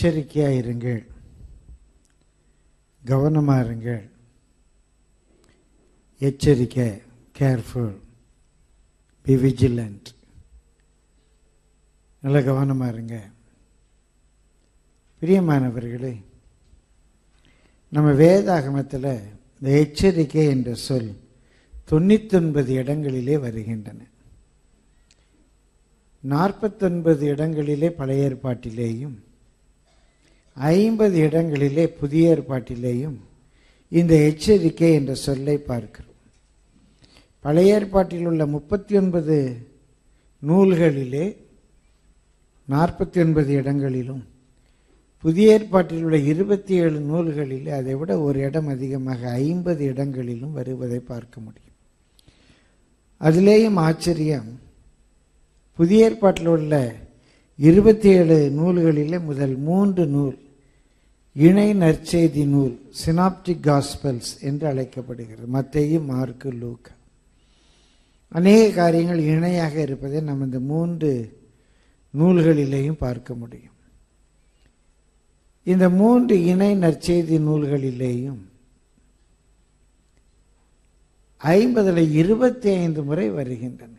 எச்சரிக்கையாக இருங்கள். கவனமாக இருங்கள். எச்சரிக்கை கேர்ஃபுல் பி விஜிலண்ட் நல்ல கவனமாக இருங்க. பிரியமானவர்களே நம்ம வேதாகமத்தில் இந்த எச்சரிக்கை என்ற சொல் தொண்ணூத்தொன்பது இடங்களிலே வருகின்றன. நாற்பத்தொன்பது இடங்களிலே பழைய ஏற்பாட்டிலேயும் ஐம்பது இடங்களிலே புதிய ஏற்பாட்டிலேயும் இந்த எச்சரிக்கை என்ற சொல்லை பார்க்கிறோம். பழைய ஏற்பாட்டில் உள்ள முப்பத்தி ஒன்பது நூல்களிலே நாற்பத்தி ஒன்பது இடங்களிலும் புதிய ஏற்பாட்டில் உள்ள இருபத்தி ஏழு நூல்களிலே அதை விட ஒரு இடம் அதிகமாக ஐம்பது இடங்களிலும் வருவதை பார்க்க முடியும். அதிலேயும் ஆச்சரியம் புதிய ஏற்பாட்டில் உள்ள இருபத்தி ஏழு நூல்களிலே முதல் மூன்று நூல் இணை நற்செய்தி நூல் சினாப்டிக் காஸ்பல்ஸ் என்று அழைக்கப்படுகிறது. மத்தையும் மார்க்கு லூக்கா. அநேக காரியங்கள் இணையாக இருப்பதை நம்ம இந்த மூன்று நூல்களிலேயும் பார்க்க முடியும். இந்த மூன்று இணை நற்செய்தி நூல்களிலேயும் ஐம்பதில் இருபத்தி ஐந்து முறை வருகின்றன.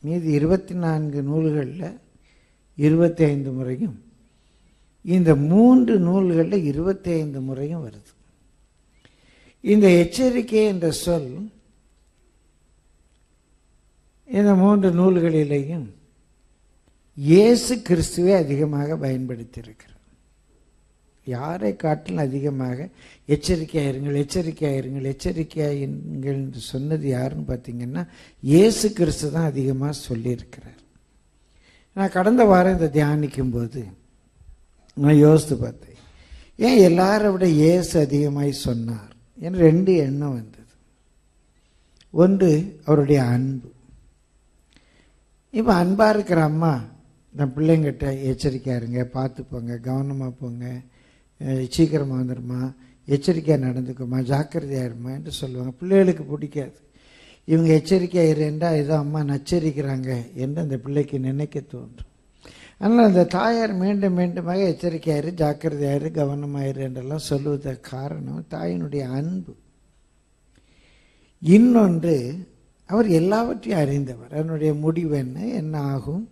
மீதி இருபத்தி நான்கு நூல்களில் இருபத்தி ஐந்து முறையும் இந்த மூன்று நூல்களில் இருபத்தி ஐந்து முறையும் வருது. இந்த எச்சரிக்கை என்ற சொல் இந்த மூன்று நூல்களிலேயும் இயேசு கிறிஸ்துவே அதிகமாக பயன்படுத்தியிருக்கிறார். யாரை காட்டிலும் அதிகமாக எச்சரிக்கையாயிருங்கள் எச்சரிக்கையாயிருங்கள் எச்சரிக்கையாயிருங்கள் என்று சொன்னது யாருன்னு பார்த்தீங்கன்னா இயேசு கிறிஸ்து தான் அதிகமாக சொல்லியிருக்கிறார். நான் கடந்த வாரம் இதை தியானிக்கும் போது நான் யோசித்து பார்த்தேன். ஏன் எல்லாரை விட இயேசு அதிகமாய் சொன்னார்? என்று ரெண்டு எண்ணம் வந்தது. ஒன்று அவருடைய அன்பு. இப்போ அன்பாக இருக்கிற அம்மா தன் பிள்ளைங்கிட்ட எச்சரிக்கையாக இருங்க பார்த்து போங்க கவனமாக போங்க சீக்கிரமாக வந்துடுமா எச்சரிக்கையாக நடந்துக்குமா ஜாக்கிரதையாக இருமா என்று சொல்லுவாங்க. பிள்ளைகளுக்கு பிடிக்காது. இவங்க எச்சரிக்கையாக இருந்தால் ஏதோ அம்மா நச்சரிக்கிறாங்க என்று அந்த பிள்ளைக்கு நினைக்க தோன்றும். அதனால் அந்த தாயார் மீண்டும் மீண்டுமாக எச்சரிக்கையாயிரு ஜாக்கிரதையாயிரு கவனமாயிரு என்றெல்லாம் சொல்லுவதற்கு காரணம் தாயினுடைய அன்பு. இன்னொன்று அவர் எல்லாவற்றையும் அறிந்தவர். அதனுடைய முடிவு என்ன? என்ன ஆகும்?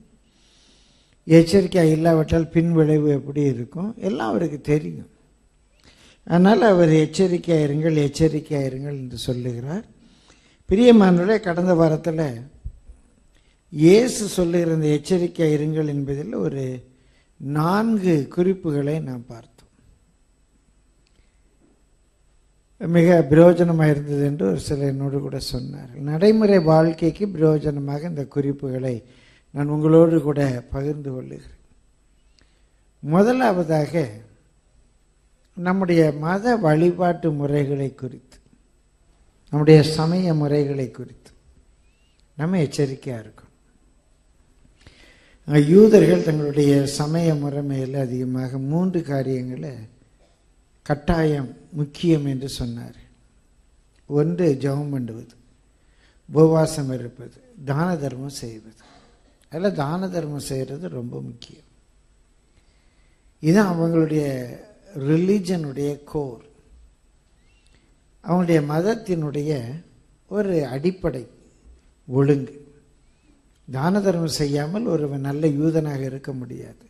எச்சரிக்கையாக இல்லாவிட்டால் பின் விளைவு எப்படி இருக்கும்? எல்லாம் அவருக்கு தெரியும். அதனால் அவர் எச்சரிக்கையாக இருங்கள் எச்சரிக்கையாக இருங்கள் என்று சொல்லுகிறார். பிரியமானவர்களே கடந்த வாரத்தில் இயேசு சொல்லியிருந்த எச்சரிக்கை எச்சரிக்கையாக இருங்கள் என்பதில் ஒரு நான்கு குறிப்புகளை நாம் பார்த்தோம். மிக பிரயோஜனமாக இருந்தது என்று ஒரு சிலர் என்னோடு கூட சொன்னார் நடைமுறை வாழ்க்கைக்கு பிரயோஜனமாக இந்த குறிப்புகளை நான் உங்களோடு கூட பகிர்ந்து கொள்ளுகிறேன். முதலாவதாக நம்முடைய மத வழிபாட்டு முறைகளை குறித்து நம்முடைய சமய முறைகளை குறித்து நம்ம எச்சரிக்கையாக இருக்கணும். யூதர்கள் தங்களுடைய சமய முறைமையில் அதிகமாக மூன்று காரியங்களை கட்டாயம் முக்கியம் என்று சொன்னார் ஒன்று ஜெபம் பண்ணுவது. உபவாசம் இருப்பது. தான தர்மம் செய்வது. அதில் தான தர்மம் செய்கிறது ரொம்ப முக்கியம். இதுதான் அவங்களுடைய ரிலீஜனுடைய கோர். அவங்களுடைய மதத்தினுடைய ஒரு அடிப்படை ஒழுங்கு. தான தர்மம் செய்யாமல் ஒருவன் நல்ல யூதனாக இருக்க முடியாது.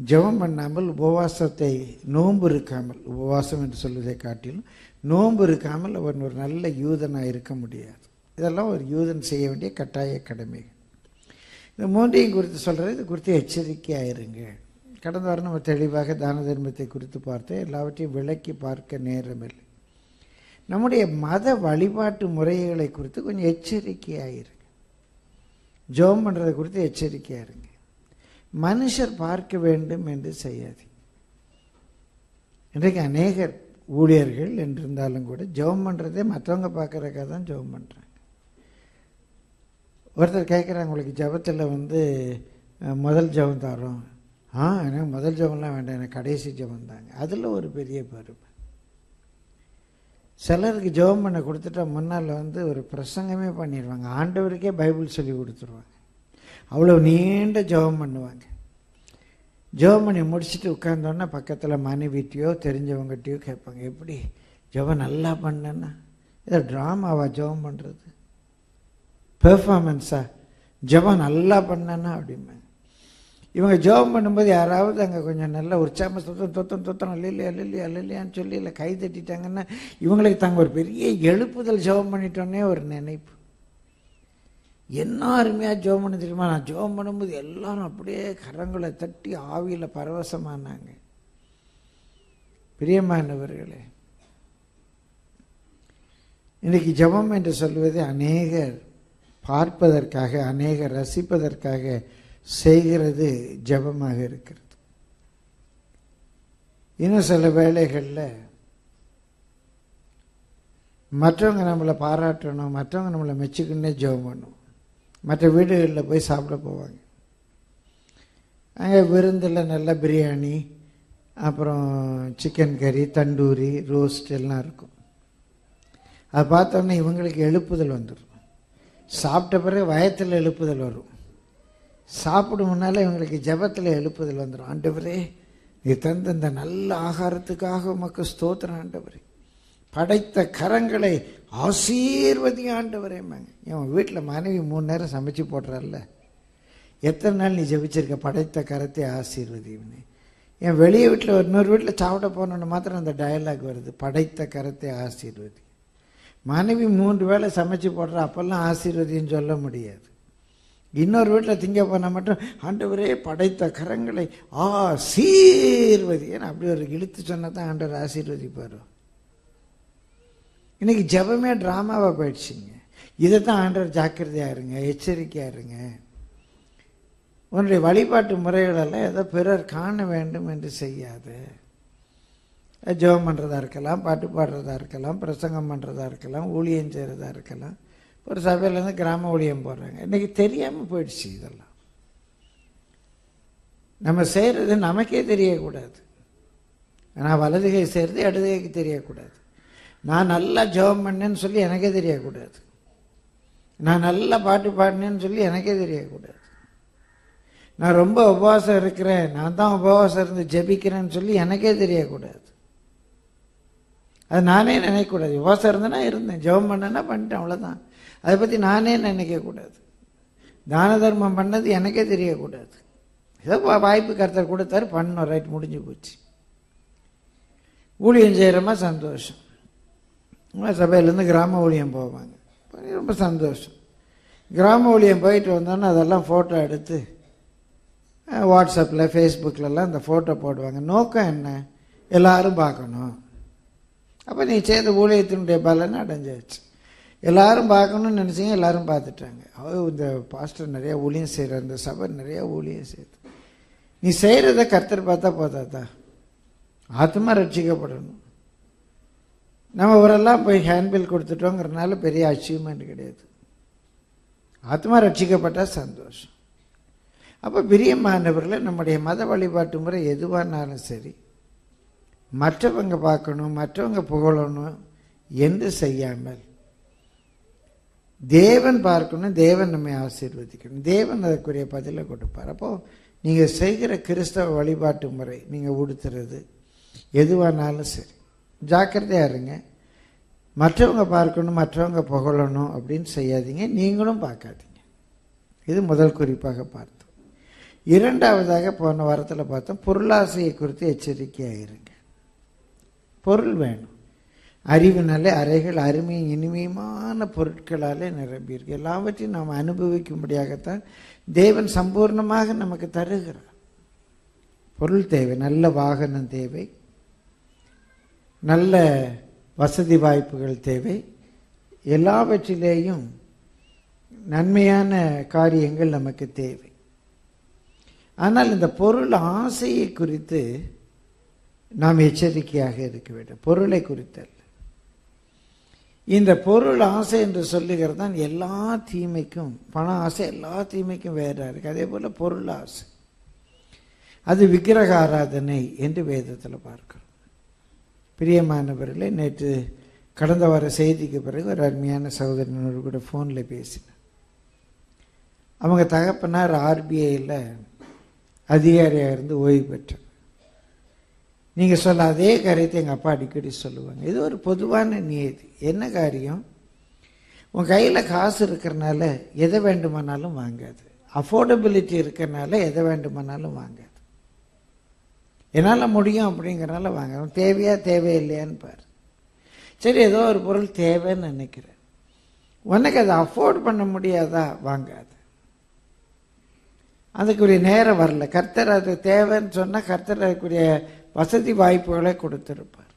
ஜெபம் பண்ணாமல் உபவாசத்தை நோன்பு இருக்காமல் உபவாசம் என்று சொல்வதை காட்டிலும் நோன்பு இருக்காமல் அவன் ஒரு நல்ல யூதனாக இருக்க முடியாது. இதெல்லாம் ஒரு யூதன் செய்ய வேண்டிய கட்டாய கடமை. இந்த மூன்றையும் குறித்து சொல்கிறது இது குறித்து எச்சரிக்கையாக இருங்க. கடந்த வாரம் நம்ம தெளிவாக தான தர்மத்தை குறித்து பார்த்து எல்லாவற்றையும் விளக்கி பார்க்க நேரமில்லை. நம்முடைய மத வழிபாட்டு முறைகளை குறித்து கொஞ்சம் எச்சரிக்கையாக இருங்க. ஜோம் பண்ணுறதை குறித்து எச்சரிக்கையாக இருங்க. மனுஷர் பார்க்க வேண்டும் என்று செய்யாது. இன்றைக்கு அநேகர் ஊழியர்கள் என்றிருந்தாலும் கூட ஜெபம் பண்ணுறதே மற்றவங்க பார்க்குறக்காக தான் ஜெபம் பண்ணுறாங்க ஒருத்தர் கேட்குறாங்க உங்களுக்கு ஜெபத்தில் வந்து முதல் ஜெபம் தரோம். ஆ எனக்கு முதல் ஜெபம்லாம் வேண்டாம் எனக்கு கடைசி ஜெபம் தாங்க. அதில் ஒரு பெரிய பெருமை. சிலருக்கு ஜெபம் பண்ண கொடுத்துட்டா முன்னால் வந்து ஒரு பிரசங்கமே பண்ணிடுவாங்க ஆண்டவருக்கே பைபிள் சொல்லி கொடுத்துருவாங்க. அவ்வளோ நீண்ட ஜெபம் பண்ணுவாங்க. ஜெபம் பண்ணி முடிச்சுட்டு உட்காந்தோன்னே பக்கத்தில் மனைவிட்டையோ தெரிஞ்சவங்ககிட்டயோ கேட்பாங்க. எப்படி? ஜெபம் நல்லா பண்ணேன்னா? ஏதோ ட்ராமாவா ஜெபம் பண்ணுறது பெர்ஃபார்மன்ஸா ஜெபம் நல்லா பண்ணேன்னா? அப்படிம்பாங்க. இவங்க ஜெபம் பண்ணும்போது யாராவது அங்கே கொஞ்சம் நல்ல உற்சாகமாக சுத்தம் தொத்தம் தொத்தம் அல்லையா அல்லையா அல்லையான்னு சொல்லி இல்லை கை தட்டிட்டாங்கன்னா இவங்களுக்கு தாங்க ஒரு பெரிய எழுப்புதல் ஜெபம் பண்ணிட்டோன்னே ஒரு நினைப்பு. என்ன அருமையாக ஜெபம் பண்ண தெரியுமா? நான் ஜெபம் பண்ணும்போது எல்லாரும் அப்படியே கரங்களை தட்டி ஆவியில் பரவசமானாங்க. பிரியமானவர்களே இன்றைக்கி ஜெபம் என்று சொல்வது அநேகர் பார்ப்பதற்காக அநேகர் ரசிப்பதற்காக செய்கிறது ஜெபமாக இருக்கிறது. இன்னும் சில வேலைகளில் மற்றவங்க நம்மளை பாராட்டணும் மற்றவங்க நம்மளை மெச்சுக்கணுன்னே ஜெபம் பண்ணும் மற்ற வீடுகளில் போய் சாப்பிட போவாங்க. அங்கே விருந்தில் நல்ல பிரியாணி அப்புறம் சிக்கன் கறி தண்டூரி ரோஸ்ட் எல்லாம் இருக்கும். அதை பார்த்தோன்னே இவங்களுக்கு எழுப்புதல் வந்துடும். சாப்பிட்ட பிறகு வயத்தில் எழுப்புதல் வரும். சாப்பிடும் முன்னால் இவங்களுக்கு ஜபத்தில் எழுப்புதல் வந்துடும் ஆண்டவரே நீ தந்த இந்த நல்ல ஆகாரத்துக்காக உமக்கு ஸ்தோத்திரம் ஆண்டவரே. படைத்த கரங்களை ஆசீர்வதி ஆண்டவரேம்பாங்க என் வீட்டில் மனைவி மூணு நேரம் சமைச்சு போடுறாள்ல. எத்தனை நாள் நீ ஜெபிச்சிருக்க? படைத்த கரத்தை ஆசீர்வதினு என் வெளியே வீட்டில் இன்னொரு வீட்டில் சாப்பிட போனோன்னு மாத்திரம் அந்த டயலாக் வருது. படைத்த கரத்தை ஆசீர்வதி. மனைவி மூன்று வேளை சமைச்சு போடுற அப்போல்லாம் ஆசீர்வதின்னு சொல்ல முடியாது. இன்னொரு வீட்டில் திங்க போனால் மட்டும் ஆண்டவரே படைத்த கரங்களை ஆசீர்வதி ஏன்னா அப்படி ஒரு இழுத்து சொன்னால் தான் ஆண்டவர் ஆசீர்வதிப்பார். இன்றைக்கி ஜபமே ட்ராமாவாக போயிடுச்சுங்க. இதை தான் ஆண்டவர் ஜாக்கிரதையாக இருங்க எச்சரிக்கையாக இருங்க. உன்னுடைய வழிபாட்டு முறைகளெல்லாம் ஏதோ பிறர் காண வேண்டும் என்று செய்யாது. ஜெபம் பண்ணுறதா இருக்கலாம் பாட்டு பாடுறதா இருக்கலாம் பிரசங்கம் பண்ணுறதா இருக்கலாம் ஊழியம் செய்கிறதா இருக்கலாம். ஒரு சபையிலேருந்து கிராம ஊழியம் போடுறாங்க. இன்றைக்கி தெரியாமல் போயிடுச்சு இதெல்லாம். நம்ம செய்கிறது நமக்கே தெரியக்கூடாது. ஆனால் வலதுகை செய்கிறது இடதுகைக்கு தெரியக்கூடாது. நான் நல்லா ஜெபம் பண்ணேன்னு சொல்லி எனக்கே தெரியக்கூடாது. நான் நல்லா பாட்டு பாடினேன்னு சொல்லி எனக்கே தெரியக்கூடாது. நான் ரொம்ப உபவாசம் இருக்கிறேன். நான் தான் உபவாசம் இருந்து ஜெபிக்கிறேன்னு சொல்லி எனக்கே தெரியக்கூடாது. அது நானே நினைக்கக்கூடாது. உபவாசம் இருந்தேன்னா இருந்தேன். ஜெபம் பண்ணேன்னா பண்ணிட்டேன். அவ்வளோதான் அதை பற்றி நானே நினைக்கக்கூடாது தான தர்மம் பண்ணது எனக்கே தெரியக்கூடாது. ஏதோ வாய்ப்பு கருத்தர் கொடுத்தாரு பண்ணோம் ரைட் முடிஞ்சு போச்சு. ஊழியம் செய்கிறோமா சந்தோஷம். சபையிலேருந்து கிராம ஊழியம் போவாங்க. ரொம்ப சந்தோஷம். கிராம ஊழியம் போயிட்டு வந்தோன்னே அதெல்லாம் ஃபோட்டோ எடுத்து வாட்ஸ்அப்பில் ஃபேஸ்புக்கிலலாம் இந்த ஃபோட்டோ போடுவாங்க. நோக்கம் என்ன? எல்லாரும் பார்க்கணும். அப்போ நீ செய்த ஊழியத்தினுடைய பலனை அடைஞ்சாச்சு. எல்லாரும் பார்க்கணும்னு நினச்சிங்க எல்லாரும் பார்த்துட்டாங்க. அவர் இந்த பாஸ்டர் நிறையா ஊழியம் செய்கிற இந்த சபை நிறையா ஊழியம் செய்யுது நீ செய்கிறத கர்த்தர் பார்த்தா போதாதா? ஆத்மா ரட்சிக்கப்படணும். நம்ம ஊரெல்லாம் போய் ஹேண்ட்பில் கொடுத்துட்டோங்கிறனால பெரிய அச்சீவ்மெண்ட் கிடையாது. ஆத்மா ரட்சிக்கப்பட்டால் சந்தோஷம். அப்போ பிரியமானவர்களை நம்முடைய மத வழிபாட்டு முறை எதுவானாலும் சரி மற்றவங்க பார்க்கணும் மற்றவங்க புகழணும் என்று செய்யாமல் தேவன் பார்க்கணும் தேவன் நம்மை ஆசீர்வதிக்கணும். தேவன் அதற்குரிய பதிலை கொடுப்பார். அப்போது நீங்கள் செய்கிற கிறிஸ்தவ வழிபாட்டு முறை நீங்கள் உடுத்துறது எதுவானாலும் சரி. ஜாக்கிரதையாக இருங்க. மற்றவங்க பார்க்கணும் மற்றவங்க புகழணும் அப்படின்னு செய்யாதீங்க. நீங்களும் பார்க்காதீங்க. இது முதல் குறிப்பாக பார்த்தோம். இரண்டாவதாக போன வாரத்தில் பார்த்தோம் பொருளாசையை குறித்து எச்சரிக்கையாக இருங்க. பொருள் வேணும். அறிவினாலே அறைகள் அருமையும் இனிமையுமான பொருட்களாலே நிரம்பியிருக்கு எல்லாவற்றையும் நாம் அனுபவிக்கும்படியாகத்தான் தேவன் சம்பூர்ணமாக நமக்கு தருகிறார். பொருள் தேவை நல்ல வாகனம் தேவை நல்ல வசதி வாய்ப்புகள் தேவை. எல்லாவற்றிலேயும் நன்மையான காரியங்கள் நமக்கு தேவை. ஆனால் இந்த பொருள் ஆசையை குறித்து நாம் எச்சரிக்கையாக இருக்க வேண்டும். பொருளை குறித்தல். இந்த பொருள் ஆசை என்று சொல்லுகிறது தான் எல்லா தீமைக்கும் பண ஆசை எல்லா தீமைக்கும் வேற இருக்கு. அதே போல பொருள் ஆசை. அது விக்கிரக ஆராதனை என்று வேதத்தில் பார்க்கிறோம். பிரியமானவர்களே நேற்று கடந்த வார செய்திக்கு பிறகு ஒரு அருமையான சகோதரனோடு கூட ஃபோனில் பேசினேன். அவங்க தகப்பனார் ஆர்பிஐயில் அதிகாரியாக இருந்து ஓய்வு பெற்றார். நீங்கள் சொல்ல அதே காரியத்தை எங்கள் அப்பா அடிக்கடி சொல்லுவாங்க. இது ஒரு பொதுவான நியதி. என்ன காரியம்? உன் கையில் காசு இருக்கிறனால எதை வேண்டுமானாலும் வாங்காது. அஃபோர்டபிலிட்டி இருக்கிறனால எதை வேண்டுமானாலும் வாங்காது. என்னால் முடியும் அப்படிங்கிறனால வாங்க அவன் தேவையா தேவையில்லையான்னு பாரு. சரி ஏதோ ஒரு பொருள் தேவைன்னு நினைக்கிறேன். உனக்கு அதை அஃபோர்ட் பண்ண முடியாதா? வாங்காது. அதுக்குரிய நேரம் வரல. கர்த்தர் அது தேவைன்னு சொன்னால் கர்த்தர் அதுக்குரிய வசதி வாய்ப்புகளை கொடுத்துருப்பார்.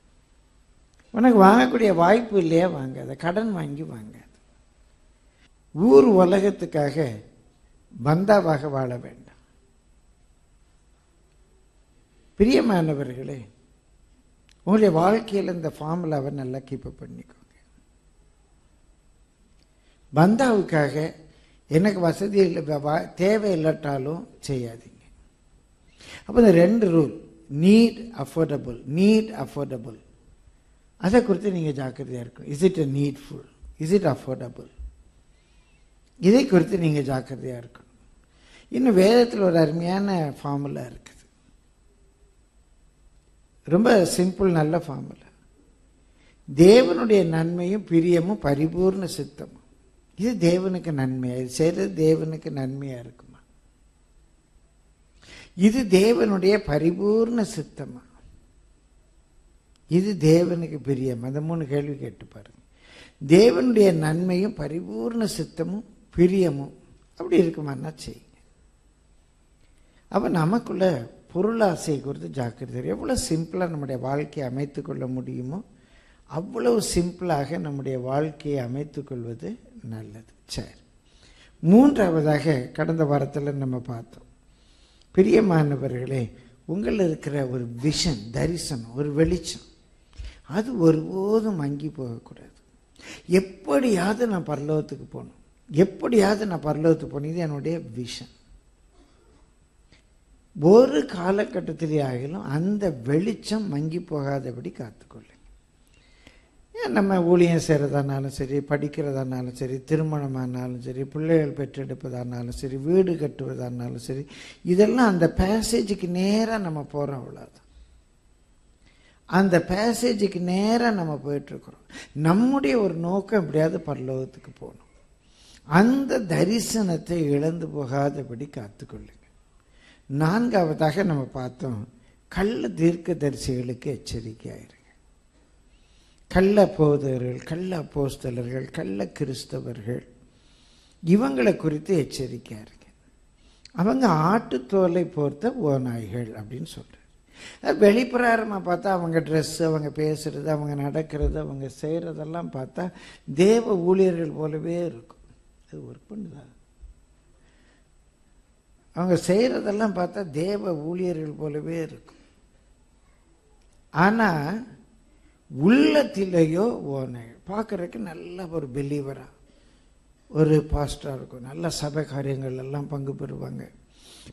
உனக்கு வாங்கக்கூடிய வாய்ப்பு இல்லையா? வாங்காத. கடன் வாங்கி வாங்காது. ஊர் உலகத்துக்காக பந்தாவாக வாழ வேண்டாம். பிரியமானவர்களே உங்களுடைய வாழ்க்கையில் இந்த ஃபார்முலாவை நல்லா கீப்பப் பண்ணிக்கோங்க. பந்தாவுக்காக எனக்கு வசதி இல்லை தேவை இல்லாட்டாலும் செய்யாதீங்க. அப்போ இந்த ரெண்டு rule need affordable need affordable அதை குறித்து நீங்கள் ஜாக்கிரதையாக இருக்கணும். Is it a needful is it affordable இதை குறித்து நீங்கள் ஜாக்கிரதையாக இருக்கணும். இன்னும் வேதத்தில் ஒரு அருமையான ஃபார்முலா இருக்குது. ரொம்ப சிம்பிள் நல்ல ஃபார்முலா தேவனுடைய நன்மையும் பிரியமும் பரிபூர்ண சித்தமும். இது தேவனுக்கு நன்மையாக இது செய்கிறது தேவனுக்கு நன்மையாக இருக்கும்? இது தேவனுடைய பரிபூர்ண சித்தமா? இது தேவனுக்கு பிரியம்? அந்த மூணு கேள்வி கேட்டு பாருங்க. தேவனுடைய நன்மையும் பரிபூர்ண சித்தமும் பிரியமும். அப்படி இருக்குமான்னா செய்யுங்க? அப்போ நமக்குள்ள பொருளாசை குறித்து ஜாக்கிரதை எவ்வளோ சிம்பிளாக நம்முடைய வாழ்க்கையை அமைத்து கொள்ள முடியுமோ அவ்வளவு சிம்பிளாக நம்முடைய வாழ்க்கையை அமைத்து கொள்வது நல்லது. சரி. மூன்றாவதாக கடந்த வாரத்தில் நம்ம பார்த்தோம். பிரியமானவர்களே உங்களில் இருக்கிற ஒரு விஷன் தரிசனம் ஒரு வெளிச்சம் அது ஒருபோதும் மங்கி போகக்கூடாது. எப்படியாவது நான் பரலோகத்துக்கு போகணும். எப்படியாவது நான் பரலோகத்துக்கு போகணும். இது என்னுடைய விஷன் ஒரு காலகட்டத்திலே ஆகிலும் அந்த வெளிச்சம் மங்கி போகாதபடி காத்துக்கொள்ள. நம்ம ஊழியம் செய்கிறதானாலும் சரி படிக்கிறதானாலும் சரி திருமணமானாலும் சரி பிள்ளைகள் பெற்றெடுப்பதானாலும் சரி வீடு கட்டுவதானாலும் சரி இதெல்லாம் அந்த பேசேஜுக்கு நேராக நம்ம போகிறோம் அவ்வளோதான் அந்த பேசேஜுக்கு நேராக நம்ம போயிட்டுருக்குறோம். நம்முடைய ஒரு நோக்கம் எப்படியாவது பரலோகத்துக்கு போகணும். அந்த தரிசனத்தை இழந்து போகாதபடி காத்துக்கொள்ளுங்க. நான்காவதாக நம்ம பார்த்தோம் கள்ள தீர்க்க தரிசிகளுக்கு எச்சரிக்கையாயிருங்க கள்ள போதகர்கள் கள்ள போஸ்தலர்கள் கள்ள கிறிஸ்தவர்கள் இவங்களை குறித்து எச்சரிக்கையா இருங்க அவங்க ஆட்டுத்தோலை போர்த்த ஓநாய்கள் அப்படின்னு சொல்கிறார் வெளிப்பிராரமாக பார்த்தா அவங்க ட்ரெஸ்ஸு அவங்க பேசுறது அவங்க நடக்கிறது அவங்க செய்கிறதெல்லாம் பார்த்தா தேவ ஊழியர்கள் போலவே இருக்கும். அது ஒர்க் பண்ணுதா? அவங்க செய்கிறதெல்லாம் பார்த்தா தேவ ஊழியர்கள் போலவே இருக்கும். ஆனால் உள்ளத்திலேயோ ஓனை பார்க்குறதுக்கு நல்ல ஒரு பிலீவராக ஒரு பாஸ்டாக இருக்கும். நல்ல சபை காரியங்கள் எல்லாம் பங்கு பெறுவாங்க.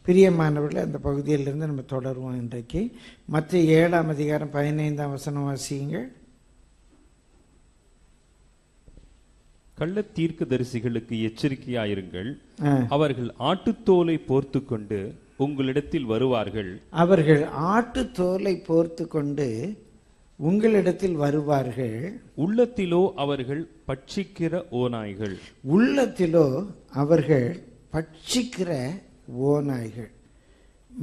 பிரியமானவர்களே அந்த பகுதியிலிருந்து நம்ம தொடருவோம் இன்றைக்கு. மற்ற ஏழாம் அதிகாரம் பதினைந்தாம் வசனம் வாசியுங்க. கள்ள தீர்க்கதரிசிகளுக்கு எச்சரிக்கையாயிருங்கள். ஆ. அவர்கள் ஆட்டுத்தோலை போர்த்துக்கொண்டு உங்களிடத்தில் வருவார்கள். அவர்கள் ஆட்டு தோலை போர்த்து கொண்டு உங்களிடத்தில் வருவார்கள். உள்ளத்திலோ அவர்கள் பட்சிக்கிற ஓநாய்கள். உள்ளத்திலோ அவர்கள் பட்சிக்கிற ஓநாய்கள்.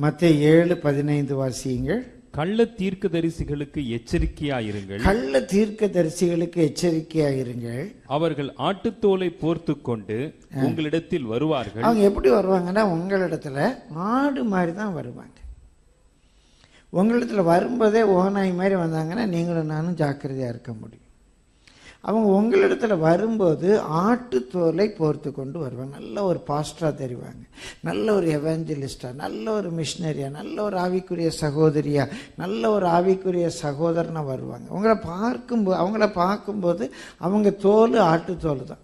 மற்ற ஏழு பதினைந்து வாசியுங்கள். கள்ள தீர்க்கதரிசிகளுக்கு எச்சரிக்கையாயிருங்கள். கள்ள தீர்க்க தரிசிகளுக்கு எச்சரிக்கையாயிருங்கள். அவர்கள் ஆட்டுத்தோலை போர்த்துக்கொண்டு உங்களிடத்தில் வருவார்கள். அவங்க எப்படி வருவாங்கன்னா உங்களிடத்துல ஆடு மாதிரி தான் வருவாங்க. உங்களிடத்தில் வரும்போதே ஓனாய் மாதிரி வந்தாங்கன்னா நீங்களும் நானும் ஜாக்கிரதையாக இருக்க முடியும். அவங்க உங்களிடத்தில் வரும்போது ஆட்டுத்தோலை போர்த்து கொண்டு வருவாங்க. நல்ல ஒரு பாஸ்டராக தெரிவாங்க. நல்ல ஒரு எவாஞ்சலிஸ்டாக நல்ல ஒரு மிஷினரியாக நல்ல ஒரு ஆவிக்குரிய சகோதரியாக நல்ல ஒரு ஆவிக்குரிய சகோதரனாக வருவாங்க. உங்களை பார்க்கும்போது அவங்கள பார்க்கும்போது அவங்க தோல் ஆட்டுத்தோல் தான்.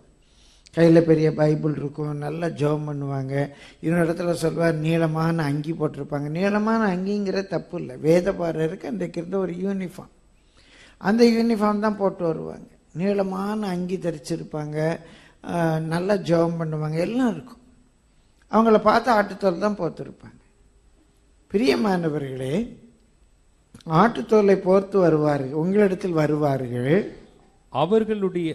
கையில் பெரிய பைபிள் இருக்கும் நல்லா ஜெபம் பண்ணுவாங்க. இன்னொரு இடத்துல சொல்வார் நீளமான அங்கி போட்டிருப்பாங்க. நீளமான அங்கிங்கிற தப்பு இல்லை. வேதபாரருக்கு அன்றைக்கு இருந்த ஒரு யூனிஃபார்ம் அந்த யூனிஃபார்ம் தான் போட்டு வருவாங்க. நீளமான அங்கி தரிச்சிருப்பாங்க. நல்லா ஜெபம் பண்ணுவாங்க. எல்லாம் இருக்கும். அவங்கள பார்த்து ஆட்டுத்தோல் தான் போத்திருப்பாங்க. பிரியமானவர்களே ஆட்டுத்தோலை போர்த்து வருவார்கள் உங்களிடத்தில் வருவார்கள். அவர்களுடைய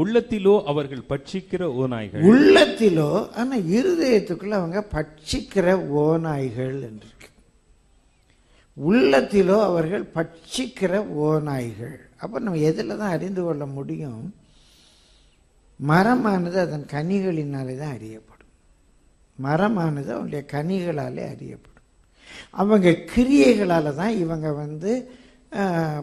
உள்ளத்திலோ அவர்கள் பட்சிக்கிற ஓநாய்கள். உள்ளத்திலோ ஆனா இருதயத்துக்குள்ள அவங்க பட்சிக்கிற ஓநாய்கள் என்று இருக்கு. உள்ளத்திலோ அவர்கள் பட்சிக்கிற ஓநாய்கள். அப்ப நம்ம எதில் தான் அறிந்து கொள்ள முடியும்? மரமானது அதன் கனிகளினாலே தான் அறியப்படும். மரமானது அவனுடைய கனிகளாலே அறியப்படும். அவங்க கிரியைகளால தான் இவங்க வந்து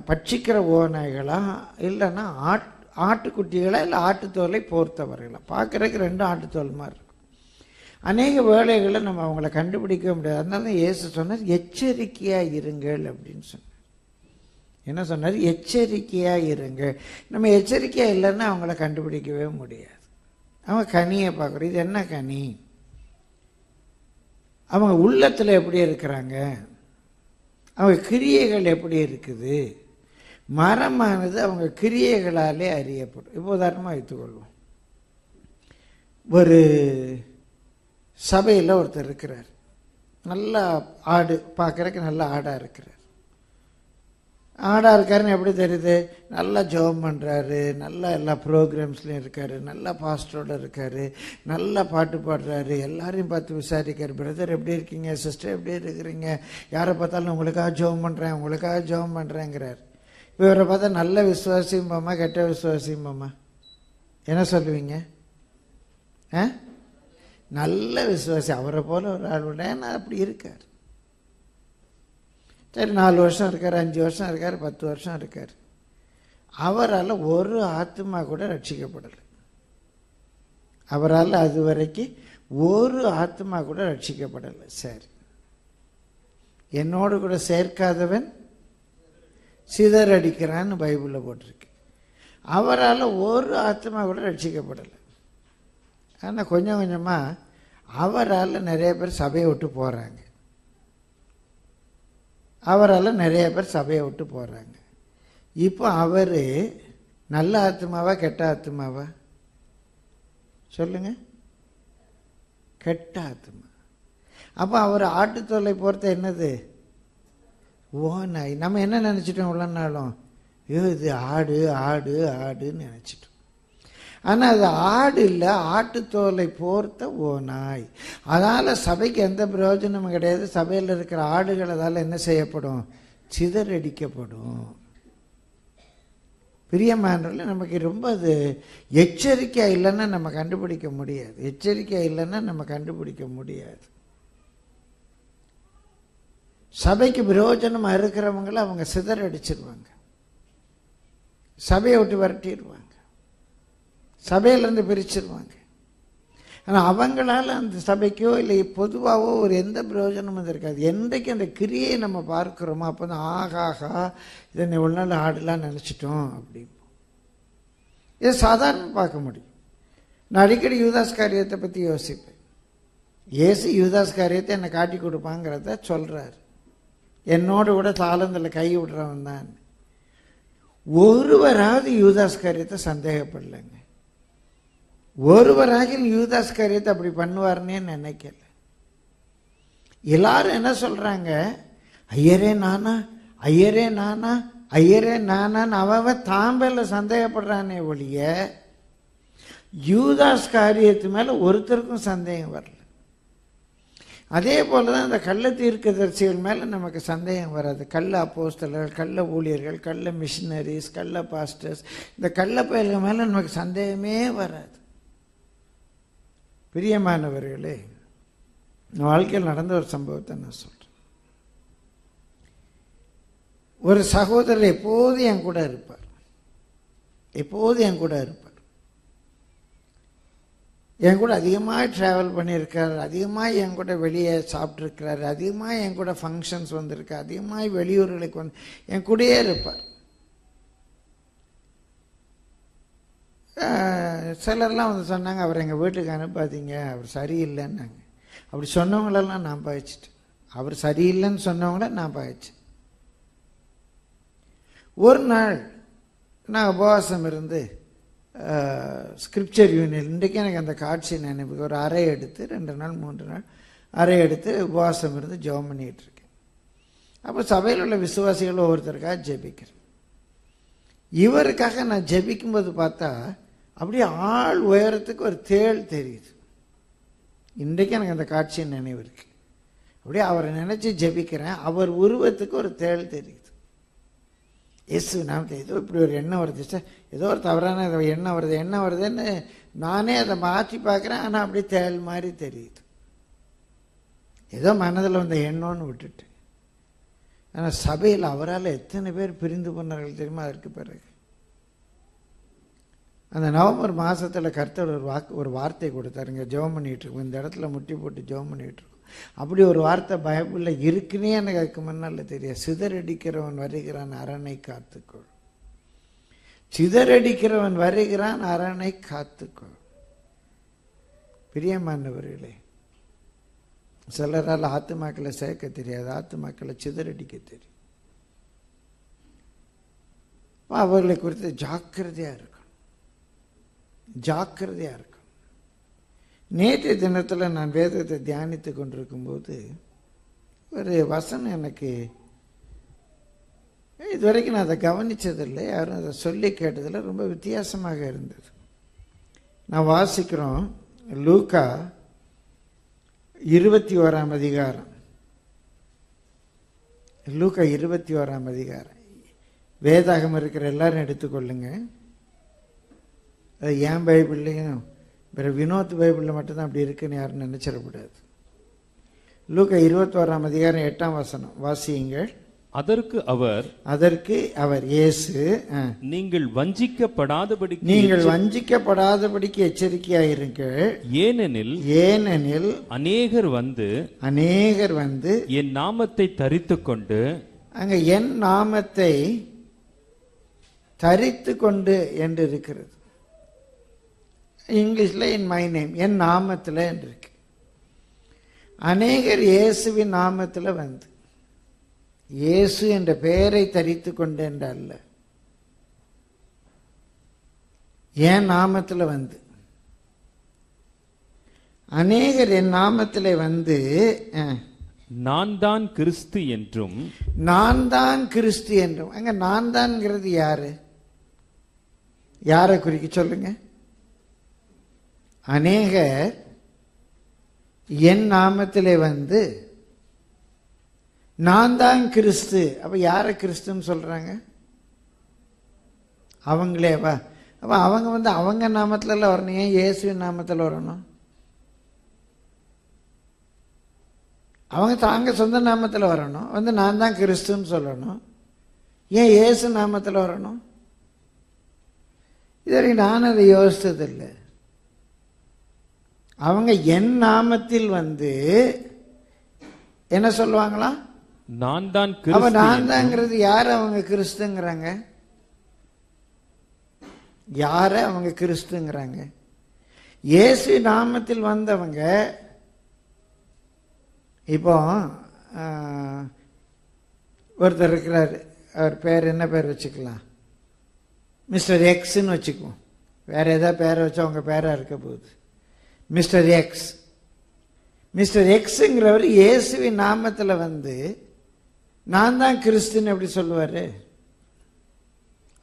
பட்சிக்கிற ஓநாய்களா இல்லைன்னா ஆட் ஆட்டுக்குட்டிகளாக இல்லை ஆட்டுத்தோலை போர்த்தவர்களா? பார்க்குறதுக்கு ரெண்டும் ஆட்டுத்தோல் மாதிரி இருக்கும். அநேக வேலைகளை நம்ம அவங்கள கண்டுபிடிக்க முடியாது. அதனால தான் ஏசு சொன்னார் எச்சரிக்கையாக இருங்கள் அப்படின்னு சொன்னார். என்ன சொன்னார்? எச்சரிக்கையாக இருங்கள். நம்ம எச்சரிக்கையாக இல்லைன்னா அவங்கள கண்டுபிடிக்கவே முடியாது. அவங்க கனியை பார்க்குறோம். இது என்ன கனி? அவங்க உள்ளத்தில் எப்படி இருக்கிறாங்க? அவங்க கிரியைகள் எப்படி இருக்குது? மரமானது அவங்க கிரியைகளாலே அறியப்படும். இப்போ உதாரணமாக வைத்துக்கொள்வோம். ஒரு சபையில் ஒருத்தர் இருக்கிறார். நல்லா ஆடு பார்க்குறக்கு நல்ல ஆடாக இருக்கிறார். ஆடாக இருக்காருன்னு எப்படி தெரியுது? நல்லா ஜெபம் பண்ணுறாரு நல்லா எல்லா ப்ரோக்ராம்ஸ்லையும் இருக்காரு நல்லா பாஸ்டரோடு இருக்காரு நல்லா பாட்டு பாடுறாரு எல்லாரையும் பார்த்து விசாரிக்கார். பிரதர் எப்படி இருக்கீங்க? சிஸ்டர் எப்படி இருக்கிறீங்க? யாரை பார்த்தாலும் உங்களுக்காக ஜெபம் பண்ணுறேன் உங்களுக்காக ஜெபம் பண்ணுறேங்கிறார் இவரை பார்த்தா நல்ல விசுவாசியும்பாமா கெட்ட விசுவாசியும்பாமா என்ன சொல்லுவீங்க? ஆ? நல்ல விசுவாசி. அவரை போல ஒரு ஆள் ஏன்னா அப்படி இருக்கார். சரி நாலு வருஷம் இருக்கார் அஞ்சு வருஷம் இருக்கார் பத்து வருஷம் இருக்கார். அவரால் ஒரு ஆத்மா கூட ரட்சிக்கப்படலை. அவரால் அது வரைக்கும் ஒரு ஆத்மா கூட ரட்சிக்கப்படலை சரி. என்னோடு கூட சேர்க்காதவன் சிதறடிக்கிறான்னு பைபிளில் போட்டிருக்கு. அவரால் ஒரு ஆத்மா கூட ரட்சிக்கப்படலை. ஆனால் கொஞ்சம் கொஞ்சமாக அவரால் நிறைய பேர் சபையை விட்டு போகிறாங்க அவரால் நிறைய பேர் சபையை விட்டு போகிறாங்க இப்போ அவர் நல்ல ஆத்மாவா கெட்ட ஆத்மாவா? சொல்லுங்க. கெட்ட ஆத்மா. அப்போ அவர் ஆட்டுத்தோலை பொறுத்த என்னது? ஓ நாய் நம்ம என்ன நினச்சிட்டோம் இவ்வளோ நாளும்? ஐயோ இது ஆடு ஆடு ஆடுன்னு நினச்சிட்டோம். ஆனால் அது ஆடு இல்லை ஆட்டுத்தோலை போர்த்த ஓ நாய் அதனால் சபைக்கு எந்த பிரயோஜனமும் கிடையாது. சபையில் இருக்கிற ஆடுகள் அதால் என்ன செய்யப்படும்? சிதறடிக்கப்படும். பிரியமானவர்களே நமக்கு ரொம்ப அது எச்சரிக்கை இல்லைன்னா நம்ம கண்டுபிடிக்க முடியாது. எச்சரிக்கை இல்லைன்னா நம்ம கண்டுபிடிக்க முடியாது. சபைக்கு பிரயோஜனமாக இருக்கிறவங்கள அவங்க சிதறடிச்சிருவாங்க. சபையை விட்டு விரட்டிடுவாங்க சபையிலேருந்து பிரிச்சிருவாங்க. ஆனால் அவங்களால அந்த சபைக்கோ இல்லை பொதுவாகவோ ஒரு எந்த பிரயோஜனமும் இருக்காது என்றைக்கு அந்த கிரியை நம்ம பார்க்குறோமோ அப்போ தான் ஆகாகா இதை இவ்வளோ நாள் ஆடலாம் நினச்சிட்டோம் அப்படின்னு இதை சாதாரண பார்க்க முடியும். நான் அடிக்கடி யூதாஸ் காரியத்தை பற்றி யோசிப்பேன். ஏசு யூதாஸ் காரியத்தை என்னை காட்டி கொடுப்பாங்கிறத சொல்கிறார் என்னோட கூட தாளந்தில் கை விடுறவன் தான். ஒருவராவது யூதாஸ் காரியத்தை சந்தேகப்படலைங்க. ஒருவராக யூதாஸ் காரியத்தை அப்படி பண்ணுவார்னே நினைக்கல. எல்லாரும் என்ன சொல்றாங்க? ஐயரே நானா ஐயரே நானா ஐயரே நானான்னு அவன் தாம்பேல சந்தேகப்படுறானே ஒழிய யூதாஸ் காரியத்து மேல ஒருத்தருக்கும் சந்தேகம் வரல. அதே போல தான் இந்த கள்ள தீர்க்கதரிசிகள் மேலே நமக்கு சந்தேகம் வராது. கள்ள அப்போஸ்தலர்கள் கள்ள ஊழியர்கள் கள்ள மிஷினரிஸ் கள்ள பாஸ்டர்ஸ் இந்த கள்ள பயல்கள் மேலே நமக்கு சந்தேகமே வராது. பிரியமானவர்களே என் வாழ்க்கையில் நடந்த ஒரு சம்பவத்தை நான் சொல்கிறேன் ஒரு சகோதரர் எப்போதும் என் கூட இருப்பார்? எப்போதும் என் கூட இருப்பார்? என் கூட அதிகமாக ட்ராவல் பண்ணியிருக்கார் அதிகமாக என் கூட வெளியே சாப்பிட்ருக்கிறார் அதிகமாக என் கூட ஃபங்க்ஷன்ஸ் வந்திருக்கு அதிகமாக வெளியூர்களுக்கு வந்து என் கூடயே இருப்பார். சிலர்லாம் வந்து சொன்னாங்க அவர் எங்கள் வீட்டுக்கு அனுப்பாதீங்க அவர் சரியில்லைன்னாங்க. அப்படி சொன்னவங்களெல்லாம் நான் பாய்ச்சிட்டேன். அவர் சரியில்லைன்னு சொன்னவங்கள நான் பாய்ச்சேன். ஒரு நாள் நான் உபவாசம் இருந்து ஸ்கிரிப்சர் யூனியன் இன்றைக்கு எனக்கு அந்த காட்சி நினைவு ஒரு அறை எடுத்து ரெண்டு நாள் மூன்று நாள் அறை எடுத்து உபவாசம் இருந்து ஜெபம் பண்ணிகிட்டு இருக்கேன். அப்போ சபையில் உள்ள விசுவாசிகள் ஒவ்வொருத்தருக்காக ஜெபிக்கிறேன். இவருக்காக நான் ஜெபிக்கும்போது பார்த்தா அப்படியே ஆள் உயரத்துக்கு ஒரு தேள் தெரியுது. இன்றைக்கு எனக்கு அந்த காட்சியின் நினைவு இருக்கு. அப்படியே அவரை நினச்சி ஜெபிக்கிறேன். அவர் உருவத்துக்கு ஒரு தேள் தெரியுது. எஸ் நாம் ஏதோ இப்படி ஒரு எண்ணம் வருது. சார் ஏதோ ஒரு தவறான எண்ணம் வருது. எண்ணம் வருதுன்னு நானே அதை மாற்றி பார்க்குறேன். ஆனால் அப்படியே தேள் மாதிரி தெரியுது. ஏதோ மனதில் வந்த எண்ணம்னு விட்டுட்டு. ஆனால் சபையில் அவரால் எத்தனை பேர் பிரிந்து போனார்கள் தெரியுமா? அதற்கு பிறகு. அந்த நவம்பர் மாதத்தில் கர்த்தர் ஒரு வாக்கு ஒரு வார்த்தை கொடுத்தாருங்க. ஜெபம் பண்ணிகிட்டு இருக்கோம் இந்த இடத்துல முட்டி போட்டு ஜெபம் பண்ணிகிட்ருக்கோம் இருக்கோம் அப்படி ஒரு வார்த்தை பைபிளில் இருக்குன்னே எனக்கு அதுக்கு முன்னால் தெரியாது. சிதறடிக்கிறவன் வருகிறான் அரணை காத்துக்கொள். சிதறடிக்கிறவன் வருகிறான் அரணை காத்துக்கொள். பிரியமானவர்களே சிலரால் ஆத்துமாக்களை சேர்க்க தெரியாது ஆத்துமாக்களை சிதறடிக்க தெரியும். அவர்களை குறித்து ஜாக்கிரதையாக இருக்கும் ஜாக்கிரதையாக இருக்கும். நேற்று தினத்தில் நான் வேதத்தை தியானித்து கொண்டிருக்கும்போது ஒரு வசனம் எனக்கு இது வரைக்கும் நான் அதை கவனிச்சதில்லை யாரும் அதை சொல்லி கேட்டதில்லை ரொம்ப வித்தியாசமாக இருந்தது. நான் வாசிக்கிறோம் லூக்கா இருபத்தி ஓராம் அதிகாரம். லூக்கா இருபத்தி ஓராம் அதிகாரம். வேதாகம் இருக்கிற எல்லாரும் எடுத்துக்கொள்ளுங்கள் அது என் பைபிள்லையும் வேற வினோத் பைபிளில் மட்டும்தான் அப்படி இருக்குன்னு யாரும் நினைச்சிடக்கூடாது. லூக்கா இருபத்தோராம் அதிகாரம் எட்டாம் வசனம் வாசியுங்கள். அதற்கு அவர் அதற்கு அவர் இயேசு நீங்கள் வஞ்சிக்கப்படாதபடி நீங்கள் வஞ்சிக்கப்படாதபடிக்கு எச்சரிக்கையாயிருங்கள். ஏனெனில் ஏனெனில் அநேகர் வந்து அநேகர் வந்து என் நாமத்தை தரித்துக் கொண்டு அங்க என் நாமத்தை தரித்து கொண்டு என்று இருக்கிறது இங்கிலீஷ்ல என் மை நேம் என் நாமத்தில் இருக்கு அநேகர் இயேசுவின் நாமத்தில் வந்து இயேசு என்ற பெயரை தரித்து கொண்டு என்று அல்ல. என் நாமத்தில் வந்து அநேகர் என் நாமத்தில் வந்து நான் தான் கிறிஸ்து என்றும் நான் தான் கிறிஸ்து என்றும். அங்க நான் தான்ங்கிறது யாரு? யாரை குறிக்க சொல்லுங்க? அநேகர் என் நாமத்தில் வந்து நான் தான் கிறிஸ்து. அப்போ யாரை கிறிஸ்துன்னு சொல்கிறாங்க அவங்களே அப்போ அவங்க வந்து அவங்க நாமத்திலலாம் வரணும். ஏன் இயேசுவின் நாமத்தில் வரணும்? அவங்க தாங்க சொந்த நாமத்தில் வரணும். வந்து நான் தான் கிறிஸ்துன்னு சொல்லணும். ஏன் இயேசு நாமத்தில் வரணும்? இதுவரைக்கும் நான் அதை யோசித்ததில்லை. அவங்க என் நாமத்தில் வந்து என்ன சொல்லுவாங்களா? நான் தான் கிறிஸ்து நான் தாங்கிறது யார் அவங்க கிறிஸ்துங்கிறாங்க? யார அவங்க கிறிஸ்துங்கிறாங்க? இயேசு நாமத்தில் வந்தவங்க இப்போ ஒருத்தர் இருக்கிறார். அவர் பேர் என்ன பேர் வச்சுக்கலாம்? மிஸ்டர் எக்ஸ்ன்னு வச்சுக்குவோம். வேற ஏதாவது பேரை வச்சா உங்க பேரா இருக்க போகுது. மிஸ்டர் எக்ஸ் மிஸ்டர் எக்ஸுங்கிறவர் இயேசுவின் நாமத்தில் வந்து நான் தான் கிறிஸ்துன்னு எப்படி சொல்லுவார்?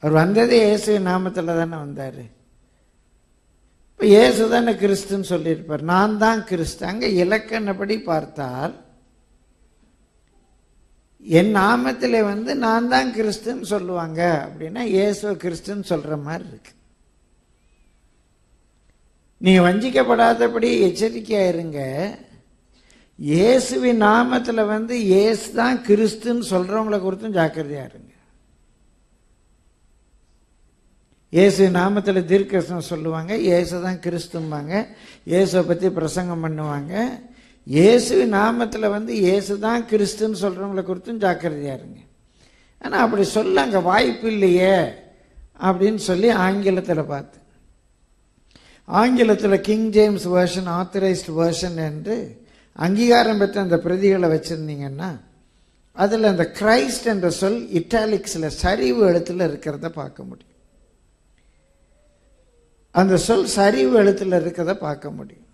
அவர் வந்ததே இயேசுவின் நாமத்தில் தானே வந்தார். இப்போ இயேசு தானே கிறிஸ்துன்னு சொல்லியிருப்பார். நான் தான் கிறிஸ்து. அங்கே இலக்கணப்படி பார்த்தால் என் நாமத்தில் வந்து நான் தான் கிறிஸ்துன்னு சொல்லுவாங்க. அப்படின்னா இயேசு கிறிஸ்துன்னு சொல்கிற மாதிரி இருக்கு. நீங்கள் வஞ்சிக்கப்படாதபடி எச்சரிக்கையாக இருங்க இயேசுவின் நாமத்தில் வந்து இயேசு தான் கிறிஸ்துன்னு சொல்கிறவங்களை குறித்தும் ஜாக்கிரதையா இருங்க இயேசு நாமத்தில் தீர்க்கசனம் சொல்லுவாங்க இயேசு தான் கிறிஸ்தும்பாங்க இயேசுவை பற்றி பிரசங்கம் பண்ணுவாங்க. இயேசு நாமத்தில் வந்து இயேசு தான் கிறிஸ்துன்னு சொல்கிறவங்கள குறித்தும் ஜாக்கிரதையா இருங்க ஆனால் அப்படி சொல்ல அங்கே வாய்ப்பு இல்லையே அப்படின்னு சொல்லி ஆங்கிலத்தில் பார்த்து. ஆங்கிலத்தில் King James version authorised version என்று அங்கீகாரம் பெற்ற அந்த பிரதிகளை வச்சுருந்தீங்கன்னா அதில் அந்த கிரைஸ்ட் என்ற சொல் இட்டாலிக்ஸில் சரிவு எழுத்தில் இருக்கிறத பார்க்க முடியும். அந்த சொல் சரிவு எழுத்தில் இருக்கிறத பார்க்க முடியும்.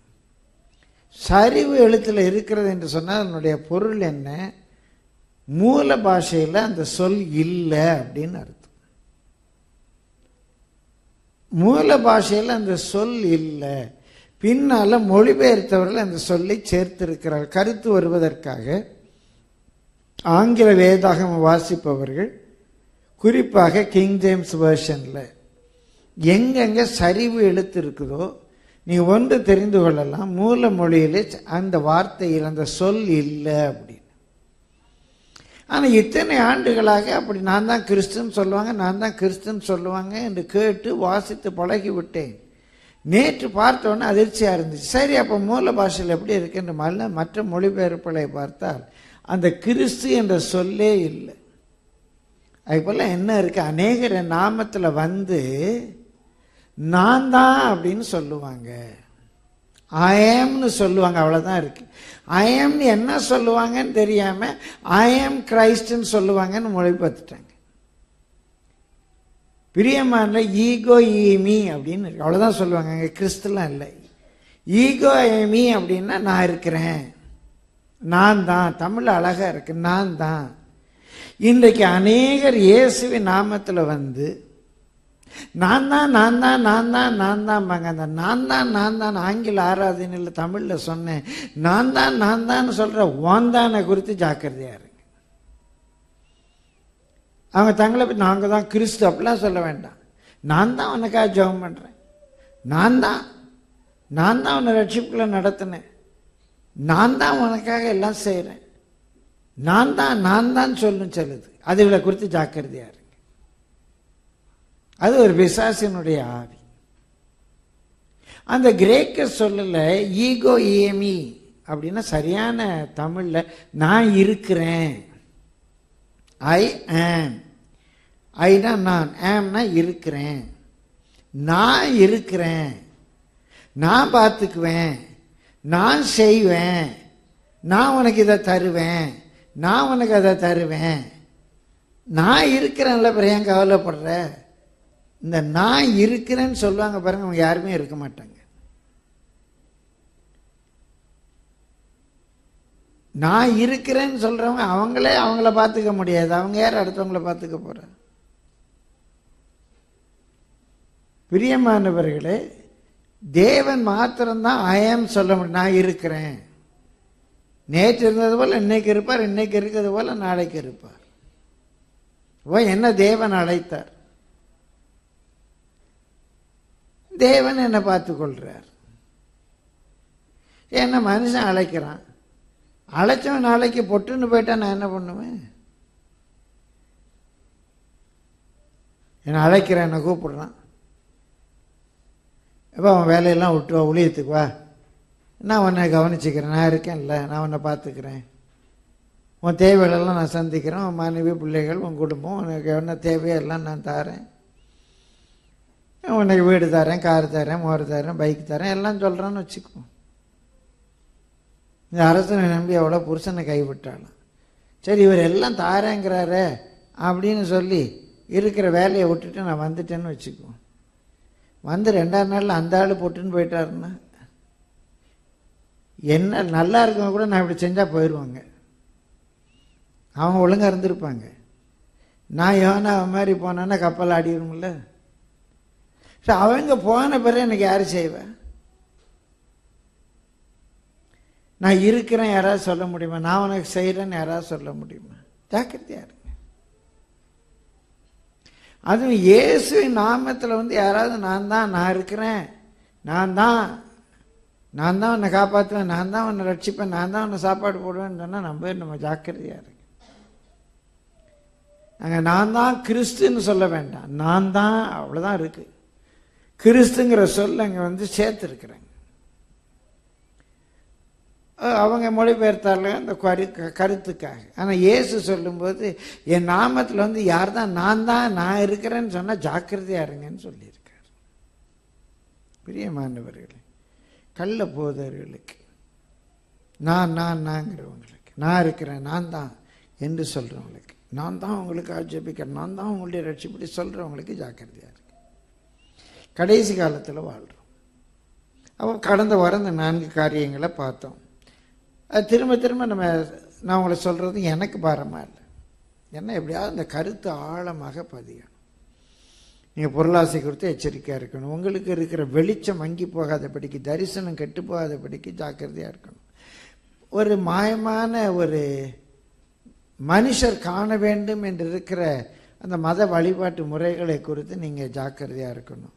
சரிவு எழுத்தில் இருக்கிறது என்று சொன்னால் அதனுடைய பொருள் என்ன? மூல பாஷையில் அந்த சொல் இல்லை அப்படின்னு அர்த்தம். மூல பாஷையில் அந்த சொல் இல்லை. பின்னால் மொழிபெயர்த்தவர்கள் அந்த சொல்லை சேர்த்திருக்கிறார் கருத்து வருவதற்காக ஆங்கில வேதாகம் வாசிப்பவர்கள் குறிப்பாக கிங் ஜேம்ஸ் வேர்ஷனில் எங்கெங்கே சரிவு எழுத்து இருக்குதோ நீ ஒன்று தெரிந்து கொள்ளலாம் மூல மொழியிலே அந்த வார்த்தையில் அந்த சொல் இல்லை அப்படின்னு. ஆனால் இத்தனை ஆண்டுகளாக அப்படி நான் தான் கிறிஸ்துன்னு சொல்லுவாங்க நான் தான் கிறிஸ்துன்னு சொல்லுவாங்க என்று கேட்டு வாசித்து பழகி விட்டேன் நேற்று பார்த்தோன்னே அதிர்ச்சியாக இருந்துச்சு. சரி அப்போ மூல பாஷையில் எப்படி இருக்குன்ற மல்ல மற்ற மொழிபெயர்ப்புகளை பார்த்தால் அந்த கிறிஸ்து என்ற சொல்லே இல்லை. அதுபோல் என்ன இருக்குது அநேகர் நாமத்தில் வந்து நான் தான் அப்படின்னு சொல்லுவாங்க. ஐஎம்னு சொல்லுவாங்க அவ்வளோதான் இருக்கு. ஐஎம்னு என்ன சொல்லுவாங்கன்னு தெரியாம ஐஎம் கிரைஸ்ட்னு சொல்லுவாங்கன்னு மொழி பார்த்துட்டாங்க பிரியமான ஈகோ ஈமி அப்படின்னு இருக்கு. அவ்வளோதான் சொல்லுவாங்க அங்கே கிறிஸ்துலாம் இல்லை. ஈகோ ஏமி அப்படின்னா நான் இருக்கிறேன். நான் தான். தமிழ் அழகாக இருக்கு நான் தான். இன்றைக்கு அநேகர் இயேசுவின் நாமத்தில் வந்து நான் தான் நான் தான் நான் தான் நான் தான்பாங்க அந்த நான் தான் நான் தான் ஆங்கில ஆராதனையில் தமிழில் சொன்னேன். நான் தான் நான் தான் சொல்கிற ஓந்தானை குறித்து ஜாக்கிரதையாக இருங்க. அவங்க தங்களை பற்றி நாங்கள் தான் கிறிஸ்து அப்படிலாம் சொல்ல வேண்டாம். நான் தான் உனக்காக ஜெபம் பண்ணுறேன் நான் தான் நான் தான் உன்னை ரட்சிப்புக்குள்ள நடத்தினேன். நான் தான் உனக்காக எல்லாம் செய்கிறேன் நான் தான் நான் தான் சொல்லும் சொல்லுது. அதுகளை குறித்து ஜாக்கிரதையாக இருங்க. அது ஒரு பிசாசினுடைய ஆவி. அந்த கிரேக்க சொல்லல ஈகோ ஏமி அப்படின்னா சரியான தமிழில் நான் இருக்கிறேன். ஐ ஆம். ஐனா நான் ஆம்னா இருக்கிறேன். நான் இருக்கிறேன். நான் பார்த்துக்குவேன். நான் செய்வேன். நான் உனக்கு இதை தருவேன். நான் உனக்கு அதை தருவேன். நான் இருக்கிறேன்ல பிரியன் ஏன் கவலைப்படுற? இந்த நான் இருக்கிறேன்னு சொல்லுவாங்க பாருங்க அவங்க யாருமே இருக்க மாட்டாங்க. நான் இருக்கிறேன்னு சொல்றவங்க அவங்களே அவங்கள பார்த்துக்க முடியாது. அவங்க யார் அடுத்தவங்கள பார்த்துக்க போற? பிரியமானவர்களே தேவன் மாத்திரம்தான் ஐயம் சொல்ல முடியும். நான் இருக்கிறேன். நேற்று இருந்தது போல் இன்னைக்கு இருப்பார். இன்னைக்கு இருக்கிறது போல நாளைக்கு இருப்பார். ஓ என்ன தேவன் அழைத்தார்? தேவன் என்னை பார்த்து கொள்கிறார் என்ன மனுஷன் அழைக்கிறான். அழைச்சவன் நாளைக்கு பொட்டுன்னு போயிட்டா நான் என்ன பண்ணுவேன்? என்னை அழைக்கிறேன் என்னை கூப்பிடுறான். எப்போ அவன் வேலையெல்லாம் விட்டு வா ஊழியத்துக்கு வா. நான் உன்னை கவனிச்சுக்கிறேன். நான் இருக்கேன்ல நான் உன்னை பார்த்துக்கிறேன். உன் தேவைகளெல்லாம் நான் சந்திக்கிறேன். உன் மனைவி பிள்ளைகள் உன் குடும்பம் உனக்கு என்ன தேவையோ எல்லாம் நான் தாரேன். உனக்கு வீடு தரேன் கார் தரேன் மோர் தரேன் பைக் தரேன் எல்லாம் சொல்கிறான்னு வச்சுக்கோ. இந்த அரசனை நம்பி எவ்வளோ புருஷனை கைவிட்டாலும். சரி இவர் எல்லாம் தாரேங்கிறாரே அப்படின்னு சொல்லி இருக்கிற வேலையை விட்டுட்டு நான் வந்துட்டேன்னு வச்சுக்குவோம் வந்து ரெண்டாவது நாளில் அந்த ஆள் போட்டுன்னு போயிட்டாருன்னா என்ன நல்லா இருக்கவங்க கூட நான் இப்படி செஞ்சால் போயிடுவாங்க அவங்க ஒழுங்காக இருந்திருப்பாங்க. நான் யோனா மாதிரி போனேன்னா கப்பல் ஆடிடும்ல. ஸோ அவங்க போன பிறகு எனக்கு யார் செய்வேன் நான் இருக்கிறேன் யாராவது சொல்ல முடியுமா? நான் உனக்கு செய்கிறேன்னு யாராவது சொல்ல முடியுமா? ஜாக்கிரதையாக இருங்க. அதுவும் இயேசு நாமத்தில் வந்து யாராவது நான் தான் நான் இருக்கிறேன். நான் தான் நான் தான் உன்னை காப்பாற்றுவேன் நான் தான் உன்னை ரட்சிப்பேன். நான் தான் உன்னை சாப்பாடு போடுவேன்னு சொன்னால் நம்ம நம்ம ஜாக்கிரதையாக இருக்கு அங்கே நான் தான் கிறிஸ்துன்னு சொல்ல வேண்டாம். நான் தான் அவ்வளோதான் இருக்குது கிறிஸ்துங்கிற சொல் அங்கே வந்து சேர்த்துருக்குறாங்க. அவங்க மொழிபெயர்த்தார்கள் அந்த கரு கருத்துக்காக. ஆனால் இயேசு சொல்லும்போது என் நாமத்தில் வந்து யார் தான் நான் தான் நான் இருக்கிறேன்னு சொன்னால் ஜாக்கிரதையாக இருங்கன்னு சொல்லியிருக்கார். பிரியமானவர்களே கள்ள போதவர்களுக்கு நான் நான் நாங்கிறவங்களுக்கு நான் இருக்கிறேன் நான் தான் என்று சொல்கிறவங்களுக்கு நான் தான் உங்களுக்கு ஆட்சேபிக்கிறேன் நான் தான் உங்களுடைய ரட்சிப்படி சொல்கிறவங்களுக்கு ஜாக்கிரதையாக கடைசி காலத்தில் வாழ்கிறோம் அப்போ கடந்த வாரம் இந்த நான்கு காரியங்களை பார்த்தோம். அது திரும்ப திரும்ப நம்ம நான் உங்களை சொல்கிறது எனக்கு பாரமாக இல்லை. என்ன எப்படியாவது அந்த கருத்து ஆழமாக பதியணும். நீங்கள் பொருளாசை குறித்து எச்சரிக்கையாக இருக்கணும். உங்களுக்கு இருக்கிற வெளிச்சம் வங்கி போகாதபடிக்கு தரிசனம் கெட்டு போகாதபடிக்கு ஜாக்கிரதையாக இருக்கணும். ஒரு மாயமான ஒரு மனுஷர் காண வேண்டும் என்று இருக்கிற அந்த மத வழிபாட்டு முறைகளை குறித்து நீங்கள் ஜாக்கிரதையாக இருக்கணும்.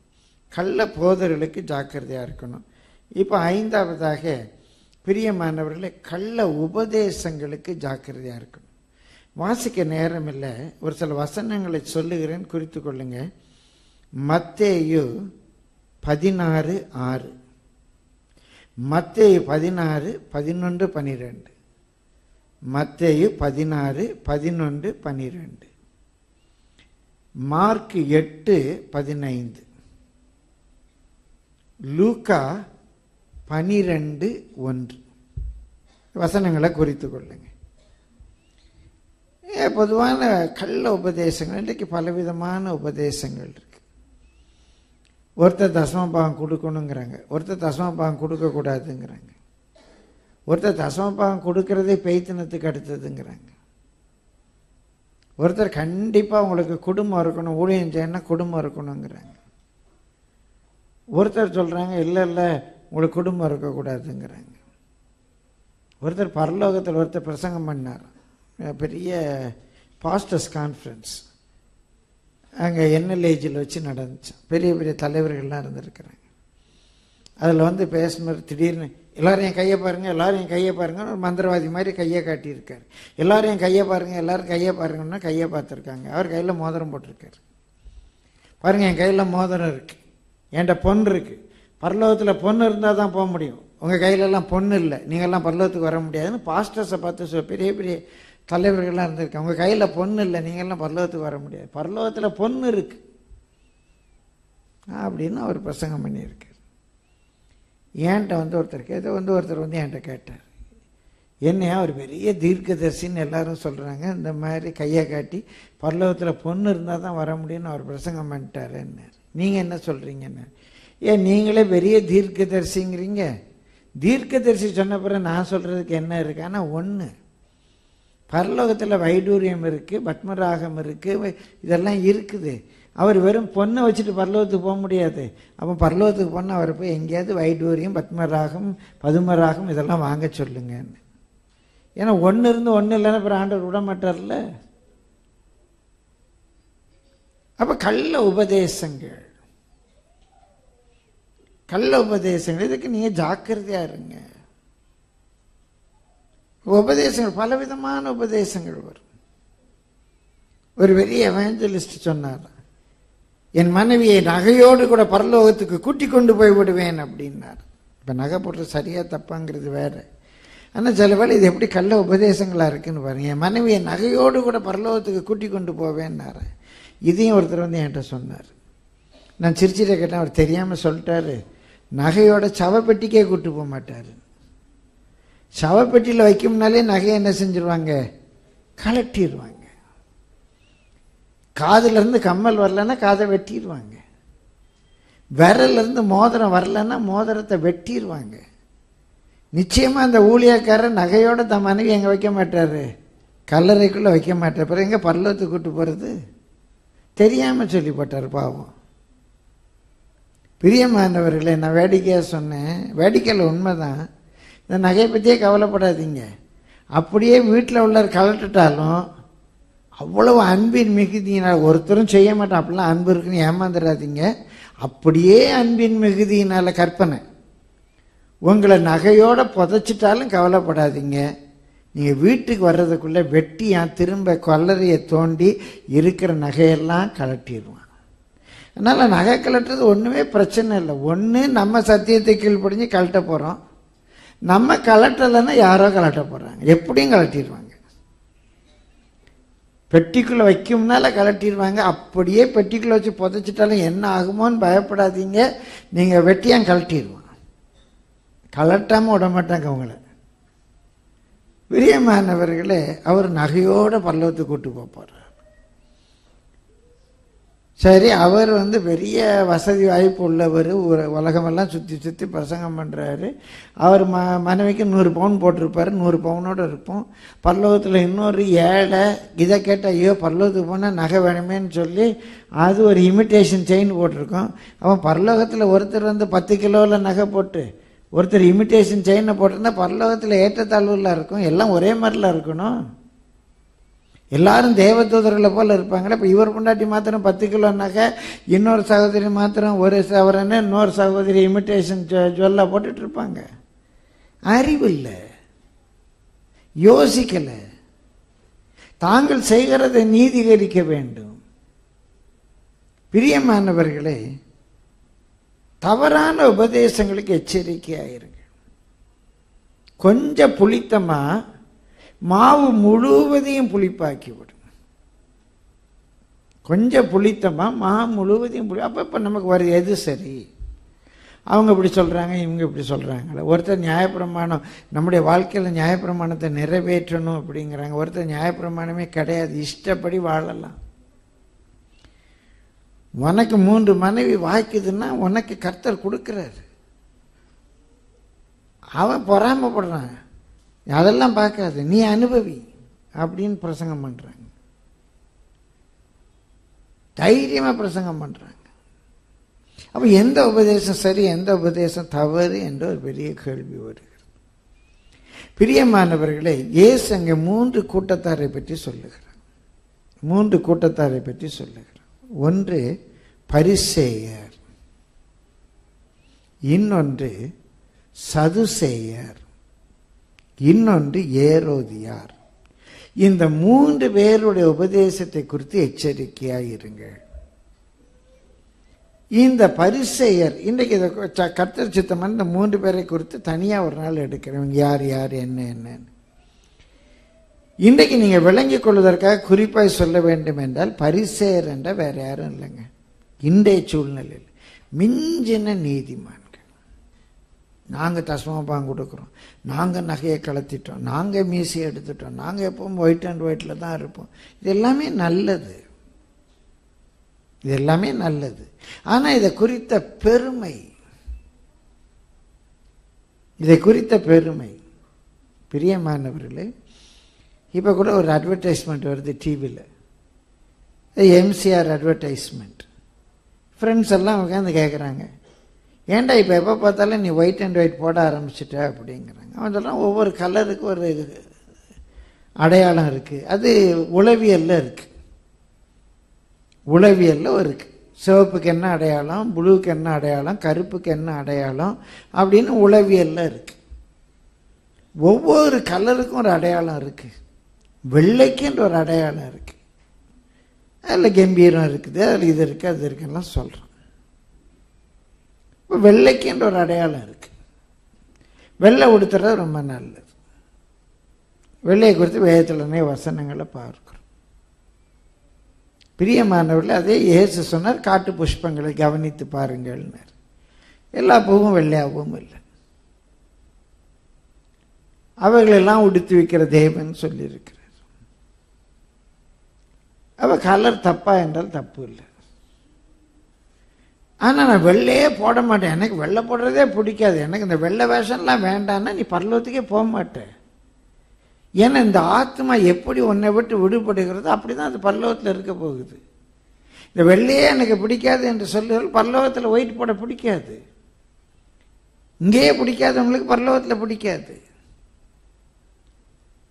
கள்ள போதர்களுக்கு ஜாக்கிரதையாக இருக்கணும். இப்போ ஐந்தாவதாக பிரியமானவர்களே கள்ள உபதேசங்களுக்கு ஜாக்கிரதையாக இருக்கணும். வாசிக்க நேரம் இல்லை ஒரு சில வசனங்களை சொல்லுகிறேன் குறித்து கொள்ளுங்க. மத்தேயு பதினாறு ஆறு. மத்தேயு பதினாறு பதினொன்று பன்னிரெண்டு மத்தேயு பதினாறு பதினொன்று பன்னிரெண்டு மார்க் எட்டு பதினைந்து. லூக்கா பனிரெண்டு ஒன்று. வசனங்களை குறித்து கொள்ளுங்க. பொதுவான கள்ள உபதேசங்கள் இன்றைக்கு பலவிதமான உபதேசங்கள் இருக்கு. ஒருத்தர் தசமபாகம் கொடுக்கணுங்கிறாங்க ஒருத்தர் தசமபாகம் கொடுக்கக்கூடாதுங்கிறாங்க. ஒருத்தர் தசமபாகம் கொடுக்கறதே பெய்த்தனத்துக்கு அடுத்ததுங்கிறாங்க. ஒருத்தர் கண்டிப்பாக உங்களுக்கு குடும்பம் இருக்கணும் ஊழியம் செய்யணும்னா குடும்பம் இருக்கணுங்கிறாங்க. ஒருத்தர் சொல்கிறாங்க இல்லை இல்லை உங்களுக்கு குடும்பம் இருக்கக்கூடாதுங்கிறாங்க. ஒருத்தர் பரலோகத்தில் ஒருத்தர் பிரசங்கம் பண்ணார். பெரிய பாஸ்டர்ஸ் கான்ஃபரன்ஸ் அங்கே என்எல்ஏஜில் வச்சு நடந்துச்சு. பெரிய பெரிய தலைவர்கள்லாம் இருந்திருக்கிறாங்க. அதில் வந்து பேசினார் திடீர்னு எல்லாரும் என் கையை பாருங்கள் எல்லாரும் என் கையை பாருங்கள் ஒரு மந்திரவாதி மாதிரி கையை காட்டியிருக்காரு. எல்லாரும் என் கையை பாருங்கள் எல்லோரும் கையை பாருங்கன்னா கையை பார்த்துருக்காங்க. அவர் கையில் மோதிரம் போட்டிருக்காரு. பாருங்கள் என் கையில் மோதிரம் இருக்குது என்கிட்ட பொண்ணு இருக்குது பரலோகத்தில் பொண்ணு இருந்தால் தான் போக முடியும். உங்கள் கையிலெல்லாம் பொண்ணு இல்லை. நீங்கள்லாம் பரலோகத்துக்கு வர முடியாதுன்னு பாஸ்டர்ஸை பார்த்து சொல் பெரிய பெரிய தலைவர்கள்லாம் இருந்திருக்கு உங்கள் கையில் பொண்ணு இல்லை. நீங்கள்லாம் பரலோகத்துக்கு வர முடியாது. பரலோகத்தில் பொண்ணு இருக்குது அப்படின்னு அவர் பிரசங்கம் பண்ணியிருக்கார். ஏன்ட்ட வந்து ஒருத்தர் கேட்டு வந்து ஒருத்தர் வந்து என்கிட்ட கேட்டார். என்னையா ஒரு பெரிய தீர்க்கதர்சின்னு எல்லாரும் சொல்கிறாங்க இந்த மாதிரி கையை காட்டி பரலோகத்தில் பொண்ணு இருந்தால் தான் வர முடியும்னு அவர் பிரசங்கம் பண்ணிட்டார் என்ன நீங்கள் என்ன சொல்கிறீங்கன்னு ஏன் நீங்களே பெரிய தீர்க்கதரிசிங்கிறீங்க? தீர்க்கதரிசி சொன்ன பிறகு நான் சொல்கிறதுக்கு என்ன இருக்கு? ஆனால் ஒன்று பரலோகத்தில் வைடூரியம் இருக்குது பத்மராகம் இருக்குது இதெல்லாம் இருக்குது. அவர் வெறும் பொண்ணை வச்சுட்டு பரலோகத்துக்கு போக முடியாது. அப்போ பரலோகத்துக்கு போனால் அவர் போய் எங்கேயாவது வைடூரியம் பத்மராகம் பதுமராகம் இதெல்லாம் வாங்க சொல்லுங்கன்னு. ஏன்னா ஒன்று இருந்து ஒன்று இல்லைன்னா அப்புறம் ஆண்டவர் விட மாட்டார்ல? அப்போ கள்ள உபதேசங்கள். கள்ள உபதேசங்கள். இதுக்கு நீங்கள் ஜாக்கிரதையாக இருங்க. உபதேசங்கள் பலவிதமான உபதேசங்கள் வரும். ஒரு பெரிய எவாஞ்சலிஸ்ட் சொன்னார் என் மனைவியை நகையோடு கூட பரலோகத்துக்கு கூட்டி கொண்டு போய் விடுவேன் அப்படின்னார். இப்போ நகை போடுறது சரியா தப்பாங்கிறது வேற. ஆனால் சில வேலை இது எப்படி கள்ள உபதேசங்களாக இருக்குன்னு பாருங்க. என் மனைவியை நகையோடு கூட பரலோகத்துக்கு கூட்டி கொண்டு போவேன்னாரு. இதையும் ஒருத்தர் வந்து என்கிட்ட சொன்னார். நான் சிரிச்சிட்ட கேட்டேன் அவர் தெரியாமல் சொல்லிட்டாரு. நகையோட சவப்பெட்டிக்கே கூட்டு போக மாட்டார். சவப்பெட்டியில் வைக்கும்னாலே நகையை என்ன செஞ்சிருவாங்க? கலட்டிடுவாங்க காதுலேருந்து கம்மல் வரலன்னா காதை வெட்டிடுவாங்க விரல்லேருந்து மோதிரம் வரலன்னா மோதிரத்தை வெட்டிடுவாங்க நிச்சயமாக அந்த ஊழியக்காரர் நகையோட தன் மனைவி எங்கே வைக்க மாட்டார்? கல்லறைக்குள்ளே வைக்க மாட்டார். பிறகு எங்கே பல்லவத்துக்கு கூட்டு போகிறது தெரியாமல் சொல்லி போட்டார் பாவம். பிரியமானவர்களே நான் வேடிக்கையாக சொன்னேன். வேடிக்கையில் உண்மைதான். இந்த நகையை பற்றியே கவலைப்படாதீங்க. அப்படியே வீட்டில் உள்ளவர் கலட்டுட்டாலும் அவ்வளவு அன்பின் மிகுதியினால் ஒருத்தரும் செய்ய மாட்டோம் அப்படிலாம் அன்பு இருக்குன்னு ஏமாந்துடாதீங்க. அப்படியே அன்பின் மிகுதியினால் கற்பனை. உங்களை நகையோட புதைச்சிட்டாலும் கவலைப்படாதீங்க. நீங்கள் வீட்டுக்கு வர்றதுக்குள்ளே வெட்டியான் திரும்ப கொல்லறையை தோண்டி இருக்கிற நகையெல்லாம் கலட்டிடுவான் அதனால் நகை கலட்டுறது ஒன்றுமே பிரச்சனை இல்லை. ஒன்று நம்ம சத்தியத்தை கீழ்ப்படிஞ்சு கழட்ட போகிறோம் நம்ம கலட்டலைன்னா யாரோ கலட்ட போகிறாங்க எப்படியும் கலட்டிடுவாங்க பெட்டிக்குள்ளே வைக்கும்னால கலட்டிடுவாங்க அப்படியே பெட்டிக்குள்ளே வச்சு புதைச்சிட்டாலும் என்ன ஆகுமோன்னு பயப்படாதீங்க. நீங்கள் வெட்டியான் கலட்டிடுவான் கலட்டாமல் விட மாட்டாங்க அவங்கள. பிரியமானவர்களே அவர் நகையோட பல்லவத்துக்கு கூட்டு போக போகிறார் சரி அவர் வந்து பெரிய வசதி வாய்ப்பு உள்ளவர். ஒரு உலகமெல்லாம் சுற்றி சுற்றி பிரசங்கம் பண்ணுறாரு அவர் ம மனைவிக்கு நூறு பவுன் போட்டிருப்பாரு. நூறு பவுனோடு இருப்போம். பல்லவத்தில் இன்னொரு ஏழை இதை கேட்ட ஐயோ பல்லவத்துக்கு போனால் நகை வேணுமேன்னு சொல்லி அது ஒரு இமிட்டேஷன் செயின் போட்டிருக்கோம். அவன் பரலோகத்தில் ஒருத்தர் வந்து பத்து கிலோவில் நகை போட்டு ஒருத்தர் இமிட்டேஷன் செயினை போட்டிருந்தா பரலோகத்தில் ஏற்றத்தாழ்வுலாம் இருக்கும். எல்லாம் ஒரே மாதிரிலாம் இருக்கணும். எல்லாரும் தேவதூதர்களை போல இருப்பாங்களே. இப்போ இவர் பொண்டாட்டி மாத்திரம் பத்து கிலோனாக்க இன்னொரு சகோதரி மாத்திரம் ஒரு சவரன்னு இன்னொரு சகோதரி இமிட்டேஷன் ஜுவல்லா போட்டுட்டு இருப்பாங்க. அறிவு இல்லை யோசிக்கலை. தாங்கள் செய்கிறதை நீதிகரிக்க வேண்டும். பிரியமானவர்களே தவறான உபதேசங்களுக்கு எச்சரிக்கையாக இருங்க. கொஞ்சம் புளித்தமாக மாவு முழுவதையும் புளிப்பாக்கிவிடும். கொஞ்சம் புளித்தமா மாவு முழுவதையும் புளி அப்போ இப்போ நமக்கு வருது எது சரி? அவங்க இப்படி சொல்கிறாங்க இவங்க இப்படி சொல்கிறாங்கள ஒருத்தர் நியாயப்பிரமாணம் நம்முடைய வாழ்க்கையில் நியாயப்பிரமாணத்தை நிறைவேற்றணும் அப்படிங்கிறாங்க. ஒருத்தர் நியாயப்பிரமாணமே கிடையாது இஷ்டப்படி வாழலாம். உனக்கு மூன்று மனைவி வாய்க்குதுன்னா உனக்கு கர்த்தர் கொடுக்குறாரு. அவன் பொறாமப்படுறான். அதெல்லாம் பார்க்காது நீ அனுபவி அப்படின்னு பிரசங்கம் பண்ணுறாங்க தைரியமாக பிரசங்கம் பண்ணுறாங்க அப்போ எந்த உபதேசம் சரி எந்த உபதேசம் தவறு என்ற ஒரு பெரிய கேள்வி வருகிறது. பிரியமானவர்களே இயேசு அங்கே மூன்று கூட்டத்தாரை பற்றி சொல்லுகிறார். மூன்று கூட்டத்தாரை பற்றி சொல்லுகிறார். ஒன்று பரிசேயர். இன்னொன்று சதுசேயர். இன்னொன்று ஏரோதியார். இந்த மூன்று பேருடைய உபதேசத்தை குறித்து எச்சரிக்கையாக இருங்கள் இந்த பரிசெயர் இன்றைக்கு இதை ச- கர்த்தர் சித்தமான இந்த மூன்று பேரை குறித்து தனியாக ஒரு நாள் எடுக்கிறவங்க யார் யார் என்ன என்னன்னு. இன்றைக்கு நீங்கள் விளங்கிக் கொள்வதற்காக குறிப்பாக சொல்ல வேண்டும் என்றால் பரிசெயர் என்ற வேற யாரும் இல்லைங்க. இன்றைய சூழ்நிலையில் மிஞ்சின நீதிமான்கள் நாங்கள் தஸ்மாபாங்க கொடுக்குறோம். நாங்கள் நகையை கலத்திட்டோம். நாங்கள் மீசி எடுத்துட்டோம். நாங்கள் எப்பவும் ஒயிட் அண்ட் ஒயிட்டில் தான் இருப்போம். இது எல்லாமே நல்லது. இது எல்லாமே நல்லது. ஆனால் இதை குறித்த பெருமை இதை குறித்த பெருமை பிரியமானவர்களே இப்போ கூட ஒரு அட்வர்டைஸ்மெண்ட் வருது டிவியில் எம்சிஆர் அட்வர்டைஸ்மெண்ட் ஃப்ரெண்ட்ஸ் எல்லாம் உட்காந்து கேட்குறாங்க ஏன்டா இப்போ எப்போ பார்த்தாலும் நீ ஒயிட் அண்ட் ஒயிட் போட ஆரம்பிச்சிட்ட அப்படிங்கிறாங்க. அவன் சொல்கிறான் ஒவ்வொரு கலருக்கு ஒரு அடையாளம் இருக்குது அது உளவியலில் இருக்குது உளவியலில் இருக்குது சிவப்புக்கு என்ன அடையாளம் ப்ளூக்கு என்ன அடையாளம் கருப்புக்கு என்ன அடையாளம் அப்படின்னு உளவியலில் இருக்குது ஒவ்வொரு கலருக்கும் ஒரு அடையாளம் இருக்குது வெள்ளைக்குன்ற ஒரு அடையாளம் இருக்குது அதில் கம்பீரம் இருக்குது அதில் இது இருக்குது அது இருக்குன்னெலாம் சொல்கிறோம் இப்போ வெள்ளைக்குன்ற ஒரு அடையாளம் இருக்குது வெள்ளை உடுத்துறது ரொம்ப நல்லது. வெள்ளையை குறித்து வேதத்திலனே வசனங்களை பார்க்கிறோம். பிரியமானவர்கள் அதே இயேசு சொன்னார் காட்டு புஷ்பங்களை கவனித்து பாருங்கள்னார். எல்லா பூவும் வெள்ளையாகவும் இல்லை. அவைகளெல்லாம் உடுத்து வைக்கிற தேவன் சொல்லியிருக்கிறார். அவள் கலர் தப்பா என்றால் தப்பு இல்லை. ஆனால் நான் வெள்ளையே போட மாட்டேன். எனக்கு வெள்ளை போடுறதே பிடிக்காது. எனக்கு இந்த வெள்ளை வேஷம்லாம் வேண்டான்னா நீ பரலோகத்துக்கே போக மாட்டேன் ஏன்னா இந்த ஆத்மா எப்படி உன்னை விட்டு விடுபடுகிறதோ அப்படி தான் அது பரலோகத்தில் இருக்க போகுது. இந்த வெள்ளையே எனக்கு பிடிக்காது என்று சொல்லுகள் பரலோகத்தில் ஒயிட் போட பிடிக்காது. இங்கேயே பிடிக்காதவங்களுக்கு பரலோகத்தில் பிடிக்காது.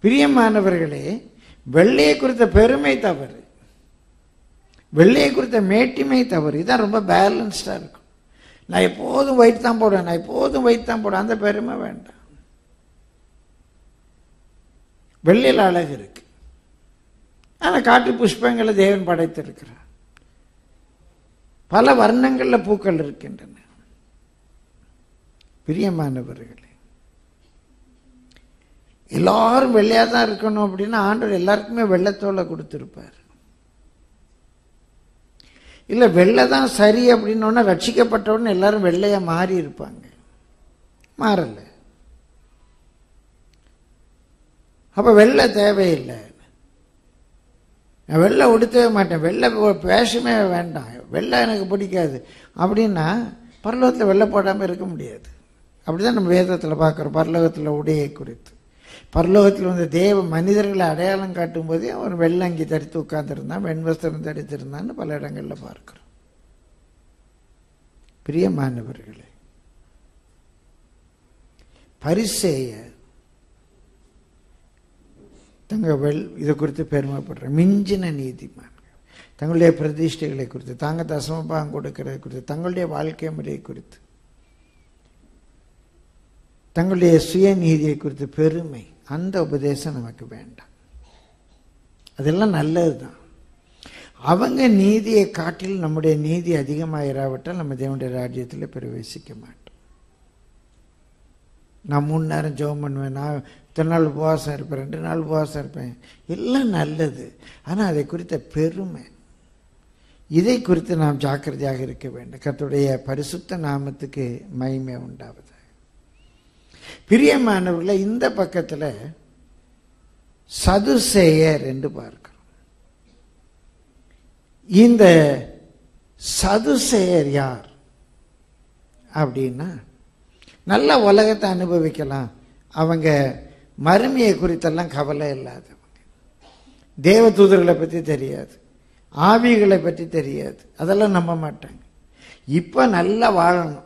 பிரியமானவர்களே வெள்ளையை குறித்த பெருமை தவறு. வெள்ளையை குறித்த மேட்டிமை தவறு. இதான் ரொம்ப பேலன்ஸ்டாக இருக்கும். நான் எப்போதும் ஒயிட் தான் போடுவேன். நான் எப்போதும் ஒயிட் தான் போடுவேன். அந்த பெருமை வேண்டாம். வெள்ளையில் அழகு இருக்கு. ஆனால் காட்டு புஷ்பங்களை தேவன் படைத்திருக்கிறார். பல வர்ணங்களில் பூக்கள் இருக்கின்றன. பிரியமானவர்களே எல்லாரும் வெள்ளையாக தான் இருக்கணும் அப்படின்னா ஆண்டவர் எல்லாருக்குமே வெள்ளத்தோலை கொடுத்துருப்பார். இல்லை வெள்ளை தான் சரி அப்படின்னோன்னா ரட்சிக்கப்பட்டவுடனே எல்லாரும் வெள்ளையாக மாறி இருப்பாங்க. மாறலை. அப்போ வெள்ளை தேவையில்லை. நான் வெள்ளை உடுத்தவே மாட்டேன். வெள்ளை பேஷமே வேண்டாம். வெள்ளை எனக்கு பிடிக்காது. அப்படின்னா பரலோகத்தில் வெள்ளை போடாமல் இருக்க முடியாது. அப்படிதான் நம்ம வேதத்தில் பார்க்குறோம் பரலோகத்தில் உடையை குறித்து. பரலோகத்தில் வந்து தேவ மனிதர்களை அடையாளம் காட்டும் போதே அவன் வெள்ளங்கி தரித்து உட்கார்ந்துருந்தான் வெண்வஸ்திரம் தரித்திருந்தான்னு பல இடங்களில் பார்க்குறோம். பிரியமானவர்களே பரிசேயர் தங்கள் வெள் இதை குறித்து பெருமைப்படுற மிஞ்சின நீதிமான்கள் தங்களுடைய பிரதிஷ்டைகளை குறித்து தாங்க தசமபாகம் கொடுக்கிறது குறித்து தங்களுடைய வாழ்க்கை முறையை குறித்து தங்களுடைய சுயநீதியை குறித்து பெருமை அந்த உபதேசம் நமக்கு வேண்டாம். அதெல்லாம் நல்லது தான் அவங்க நீதியை காட்டில் நம்முடைய நீதி அதிகமாயிராவிட்டால் நம்ம தேவனுடைய ராஜ்யத்தில் பிரவேசிக்க மாட்டோம். நான் மூணு நேரம் ஜெபம் பண்ணுவேன் நான் இத்தனை நாள் உபவாசம் இருப்பேன் ரெண்டு நாள் உபவாசம் இருப்பேன். எல்லாம் நல்லது. ஆனால் அதை குறித்த பெருமை. இதை குறித்து நாம் ஜாக்கிரதையாக இருக்க வேண்டும். கத்துடைய பரிசுத்த நாமத்துக்கு மகிமை உண்டாவது பிரியமானவர்களை இந்த பக்கத்தில் சதுசேயர் என்று பார்க்கிறோம். இந்த சதுசேயர் யார்? அப்படின்னா நல்ல உலகத்தை அனுபவிக்கலாம். அவங்க மருமையை குறித்தெல்லாம் கவலை இல்லாதவங்க. தேவதூதர்களை பற்றி தெரியாது. ஆவிகளை பற்றி தெரியாது. அதெல்லாம் நம்ப மாட்டாங்க. இப்போ நல்லா வாழணும்.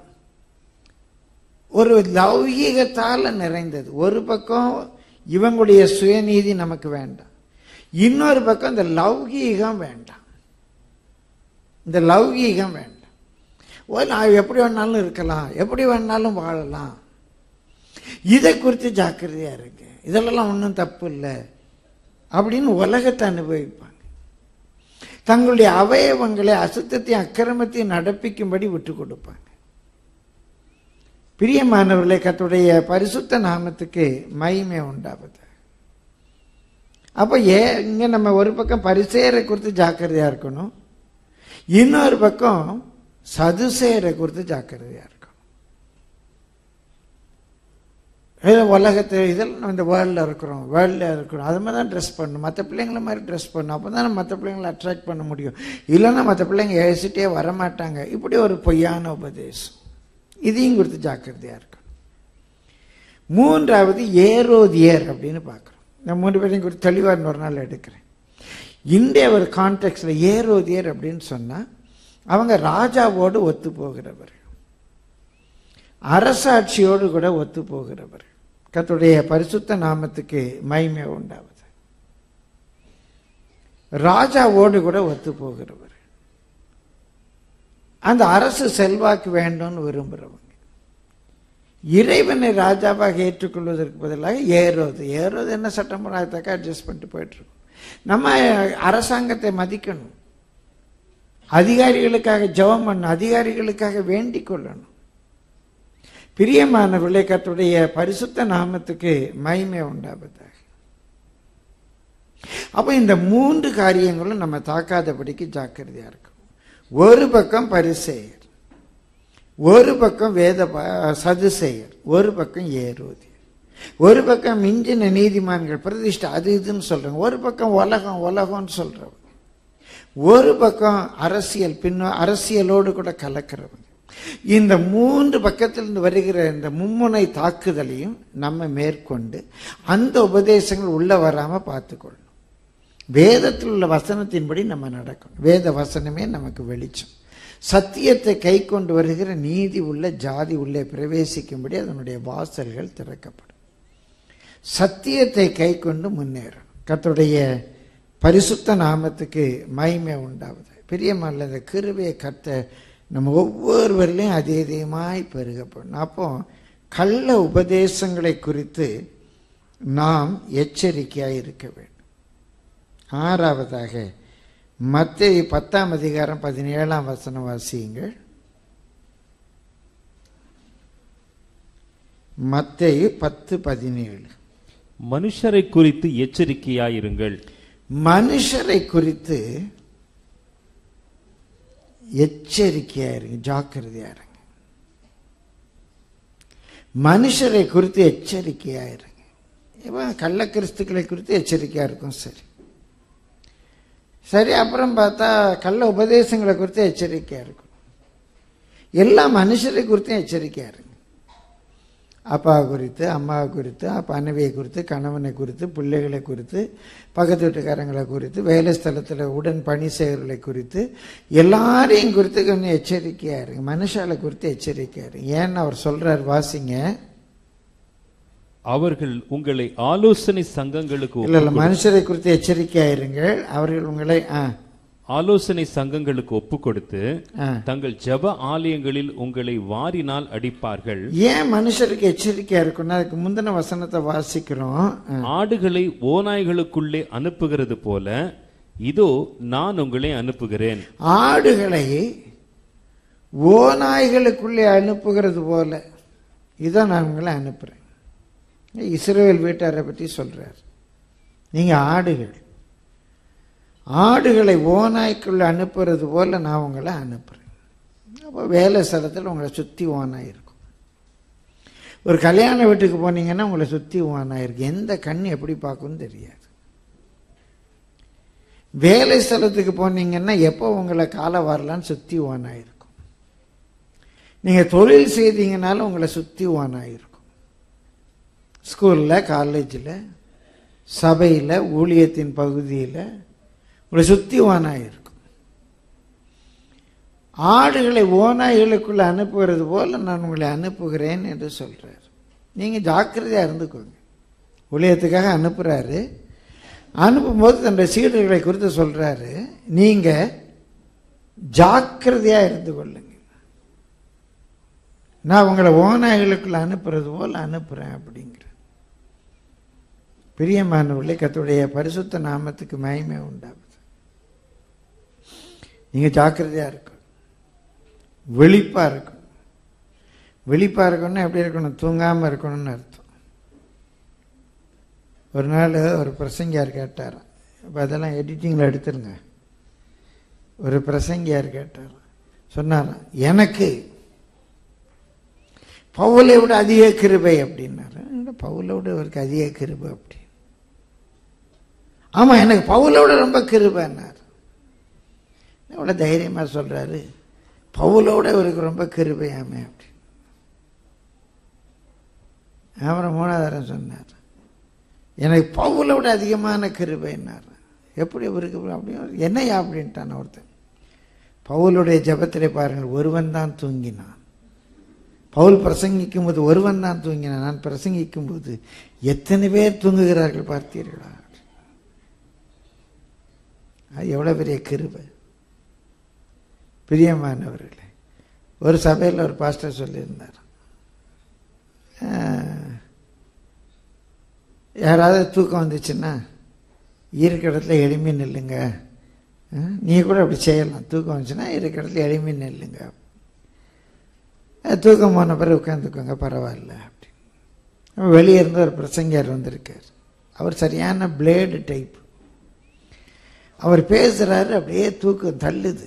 ஒரு லௌகீகத்தால் நிறைந்தது. ஒரு பக்கம் இவங்களுடைய சுயநீதி நமக்கு வேண்டாம். இன்னொரு பக்கம் இந்த லௌகீகம் வேண்டாம். இந்த லௌகீகம் வேண்டாம். ஓ நான் எப்படி வேணாலும் இருக்கலாம். எப்படி வேணாலும் வாழலாம். இதை குறித்து ஜாக்கிரதையாக இருங்க. இதெல்லாம் ஒன்றும் தப்பு இல்லை. அப்படின்னு உலகத்தை அனுபவிப்பாங்க. தங்களுடைய அவயவங்களை அசுத்தத்தையும் அக்கிரமத்தையும் நடப்பிக்கும்படி விட்டு கொடுப்பாங்க. பிரியமானவர்களே கத்துடைய பரிசுத்த நாமத்துக்கு மயிமை உண்டாவது அப்போ ஏ இங்கே நம்ம ஒரு பக்கம் பரிசேரை குறித்து ஜாக்கிரதையாக இருக்கணும். இன்னொரு பக்கம் சதுசேரை குறித்து ஜாக்கிரதையாக இருக்கணும். ஏதோ இதில் இதெல்லாம் நம்ம இந்த வேர்ல்டில் இருக்கிறோம் வேர்ல்டில் இருக்கிறோம். அது மாதிரி தான் ட்ரெஸ் பண்ணணும். மற்ற பிள்ளைங்கள மாதிரி ட்ரெஸ் பண்ணணும். அப்போ தான் மற்ற பிள்ளைங்களை அட்ராக்ட் பண்ண முடியும். இல்லைன்னா மற்ற பிள்ளைங்க ஏசிட்டே வரமாட்டாங்க. இப்படி ஒரு பொய்யான உபதேசம். இதையும் குறித்து ஜாக்கிரதையாக இருக்கணும். மூன்றாவது ஏரோதியர் அப்படின்னு பார்க்குறோம். நான் மூன்று பேரையும் குறித்து தெளிவாக இன்னொரு நாள் எடுக்கிறேன். இந்திய ஒரு கான்டெக்ட்ஸில் ஏரோதியர் அப்படின்னு சொன்னால் அவங்க ராஜாவோடு ஒத்து போகிறவர். அரசாட்சியோடு கூட ஒத்து போகிறவர். கத்துடைய பரிசுத்த நாமத்துக்கு மைமை உண்டாவது ராஜாவோடு கூட ஒத்து போகிறவர். அந்த அரசு செல்வாக்கு வேண்டும்னு விரும்புகிறவங்க இறைவனை ராஜாவாக ஏற்றுக்கொள்வதற்கு பதிலாக ஏறுவது ஏறுவது என்ன சட்டம் அட்ஜஸ்ட் பண்ணிட்டு போயிட்டுருக்கோம். நம்ம அரசாங்கத்தை மதிக்கணும். அதிகாரிகளுக்காக ஜெபம் பண்ணணும். அதிகாரிகளுக்காக வேண்டிக் கொள்ளணும். பிரியமான விளைக்கத்துடைய பரிசுத்த நாமத்துக்கு மகிமை உண்டாவதாக. அப்போ இந்த மூன்று காரியங்களும் நம்ம தாக்காதபடிக்கு ஜாக்கிரதையாக இருக்கும் ஒரு பக்கம் பரிசெயர் ஒரு பக்கம் வேத ப- சதுசெயர் ஒரு பக்கம் ஏரோதி ஒரு பக்கம் மிஞ்சின நீதிமான்கள் பிரதிஷ்டை அது இதுன்னு சொல்கிறாங்க ஒரு பக்கம் உலகம் உலகம்னு சொல்கிறவங்க ஒரு பக்கம் அரசியல் பின்ன அரசியலோடு கூட கலக்கிறவங்க. இந்த மூன்று பக்கத்திலிருந்து வருகிற இந்த மும்முனை தாக்குதலையும் நம்ம மேற்கொண்டு அந்த உபதேசங்கள் உள்ளே வராமல் பார்த்துக்கொள்ளணும். வேதத்தில் உள்ள வசனத்தின்படி நம்ம நடக்கணும். வேத வசனமே நமக்கு வெளிச்சம். சத்தியத்தை கை கொண்டு வருகிற நீதி உள்ள ஜாதி உள்ளே பிரவேசிக்கும்படி அதனுடைய வாசல்கள் திறக்கப்படும். சத்தியத்தை கை கொண்டு முன்னேறும் கத்துடைய பரிசுத்த நாமத்துக்கு மகிமை உண்டாவது பிரியமல்ல இந்த கிருவையை கத்த நம்ம ஒவ்வொருவரிலையும் அதே அதிகமாய் பெருகப்படும். அப்போ கள்ள உபதேசங்களை குறித்து நாம் எச்சரிக்கையாக இருக்க வேண்டும். ஆறாவதாக மத்தேயு பத்தாம் அதிகாரம் பதினேழாம் வசனம் வாசியுங்கள். மத்தேயு பத்து பதினேழு. மனுஷரை குறித்து எச்சரிக்கையாயிருங்கள். மனுஷரை குறித்து எச்சரிக்கையா இருங்க ஜாக்கிரதையா இருங்க மனுஷரை குறித்து எச்சரிக்கையா இருங்க கள்ள கிறிஸ்துக்களை குறித்து எச்சரிக்கையா இருக்கும் சரி. சரி அப்புறம் பார்த்தா கள்ள உபதேசங்களை குறித்து எச்சரிக்கையாக இருக்கும். எல்லா மனுஷரை குறித்தும் எச்சரிக்கையாக இருக்கும். அப்பா குறித்து அம்மா குறித்து மனைவியை குறித்து கணவனை குறித்து பிள்ளைகளை குறித்து பக்கத்து வீட்டுக்காரங்களை குறித்து வேலை ஸ்தலத்தில் உடன் பணி செய்கிறவர்களை குறித்து எல்லாரையும் குறித்து கொஞ்சம் எச்சரிக்கையாக இருங்க மனுஷாலை குறித்து எச்சரிக்கையாக இருங்க ஏன்னு அவர் சொல்கிறார் வாசிங்க. அவர்கள் உங்களை ஆலோசனை சங்கங்களுக்கு இல்ல இல்ல ஒப்புக் மனுஷரை குறித்து எச்சரிக்கையாக இருங்கள் அவர்கள் உங்களை ஆலோசனை சங்கங்களுக்கு ஒப்பு கொடுத்து தங்கள் ஜெப ஆலயங்களில் உங்களை வாரினால் அடிப்பார்கள். ஏன் மனுஷருக்கு எச்சரிக்கையா இருக்குன்னா அதுக்கு முந்தின வசனத்தை வாசிக்கிறோம். ஆடுகளை ஓநாய்களுக்குள்ளே அனுப்புகிறது போல இதோ நான் உங்களை அனுப்புகிறேன். ஆடுகளை ஓநாய்களுக்குள்ளே அனுப்புகிறது போல இதான் நான் உங்களை அனுப்புறேன். இஸ்ரேல் வீட்டாரை பற்றி சொல்கிறார் நீங்கள் ஆடுகள். ஆடுகளை ஓநாய்க்குள்ள அனுப்புறது போல் நான் உங்களை அனுப்புகிறேன் அப்போ வேலை ஸ்தலத்தில் உங்களை சுற்றி ஓனாய் இருக்கும். ஒரு கல்யாண வீட்டுக்கு போனீங்கன்னா உங்களை சுற்றி ஓனாய் இருக்கும் எந்த கண் எப்படி பார்க்கும்னு தெரியாது. வேலை ஸ்தலத்துக்கு போனீங்கன்னா எப்போ உங்களை காலை வரலான்னு சுற்றி ஓனாய் இருக்கும். நீங்கள் தொழில் செய்தீங்கனாலும் உங்களை சுற்றி ஓனாய் இருக்கும். ஸ்கூலில் காலேஜில் சபையில் ஊழியத்தின் பகுதியில் உங்களை சுற்றி ஓனாக இருக்கும். ஆடுகளை ஓனாய்களுக்குள்ளே அனுப்புகிறது போல் நான் உங்களை அனுப்புகிறேன் என்று சொல்கிறார் நீங்கள் ஜாக்கிரதையா இருந்துக்கோங்க. ஊழியத்துக்காக அனுப்புகிறாரு அனுப்பும்போது தன்னுடைய சீடர்களை குறித்து சொல்கிறாரு நீங்கள் ஜாக்கிரதையாக இருந்து கொள்ளுங்க. நான் உங்களை ஓநாய்களுக்குள்ள அனுப்புறது போல் அனுப்புகிறேன் அப்படிங்கிற பிரியமானவர்களே கத்துடைய பரிசுத்த நாமத்துக்கு மயமே உண்டாகுது நீங்கள் ஜாக்கிரதையாக இருக்கணும். வெளிப்பாக இருக்கணும். வெளிப்பாக இருக்கணும்னா எப்படி இருக்கணும்? தூங்காமல் இருக்கணும்னு அர்த்தம். ஒரு நாள் ஒரு பிரசங்கியார் கேட்டார் இப்போ அதெல்லாம் எடிட்டிங்கில் எடுத்துருங்க. ஒரு பிரசங்கியார் கேட்டார் சொன்னாராம் எனக்கு பவுலை விட அதிக கிருபை அப்படின்னாரு. பவுலை விட இவருக்கு அதிக கிருபை அப்படி. ஆமாம் எனக்கு பவுலோட ரொம்ப கிருபைன்னார். எவ்வளோ தைரியமாக சொல்கிறாரு பவுலோட இவருக்கு ரொம்ப கிருபையாமே அப்படி. அப்புறம் மூணாதாரம் சொன்னார். எனக்கு பவுலை விட அதிகமான கிருபைன்னார். எப்படி இவருக்கு அப்படின்னு என்னையா அப்படின்ட்டான் ஒருத்தன். பவுலுடைய ஜபத்திலே பாருங்கள் ஒருவன் தான் தூங்கினான். பவுல் பிரசங்கிக்கும் போது ஒருவன் தான் தூங்கினான். நான் பிரசங்கிக்கும் போது எத்தனை பேர் தூங்குகிறார்கள் பார்த்தீர்களா? அது எவ்வளோ பெரிய கிருபை. பிரியமானவர்களே ஒரு சபையில் ஒரு பாஸ்டர் சொல்லியிருந்தார். யாராவது தூக்கம் வந்துச்சுன்னா இருக்கிற இடத்துல எளிமை நில்லுங்க. நீ கூட அப்படி செய்யலாம். தூக்கம் வந்துச்சுன்னா இருக்கிற இடத்துல எளிமை நில்லுங்க. தூக்கம் போன பிறகு உட்காந்துக்கோங்க பரவாயில்ல அப்படி வெளியே இருந்து ஒரு பிரசங்கியார் வந்திருக்கார். அவர் சரியான பிளேடு டைப் அவர் பேசுகிறாரு அப்படியே தூக்கம் தள்ளுது.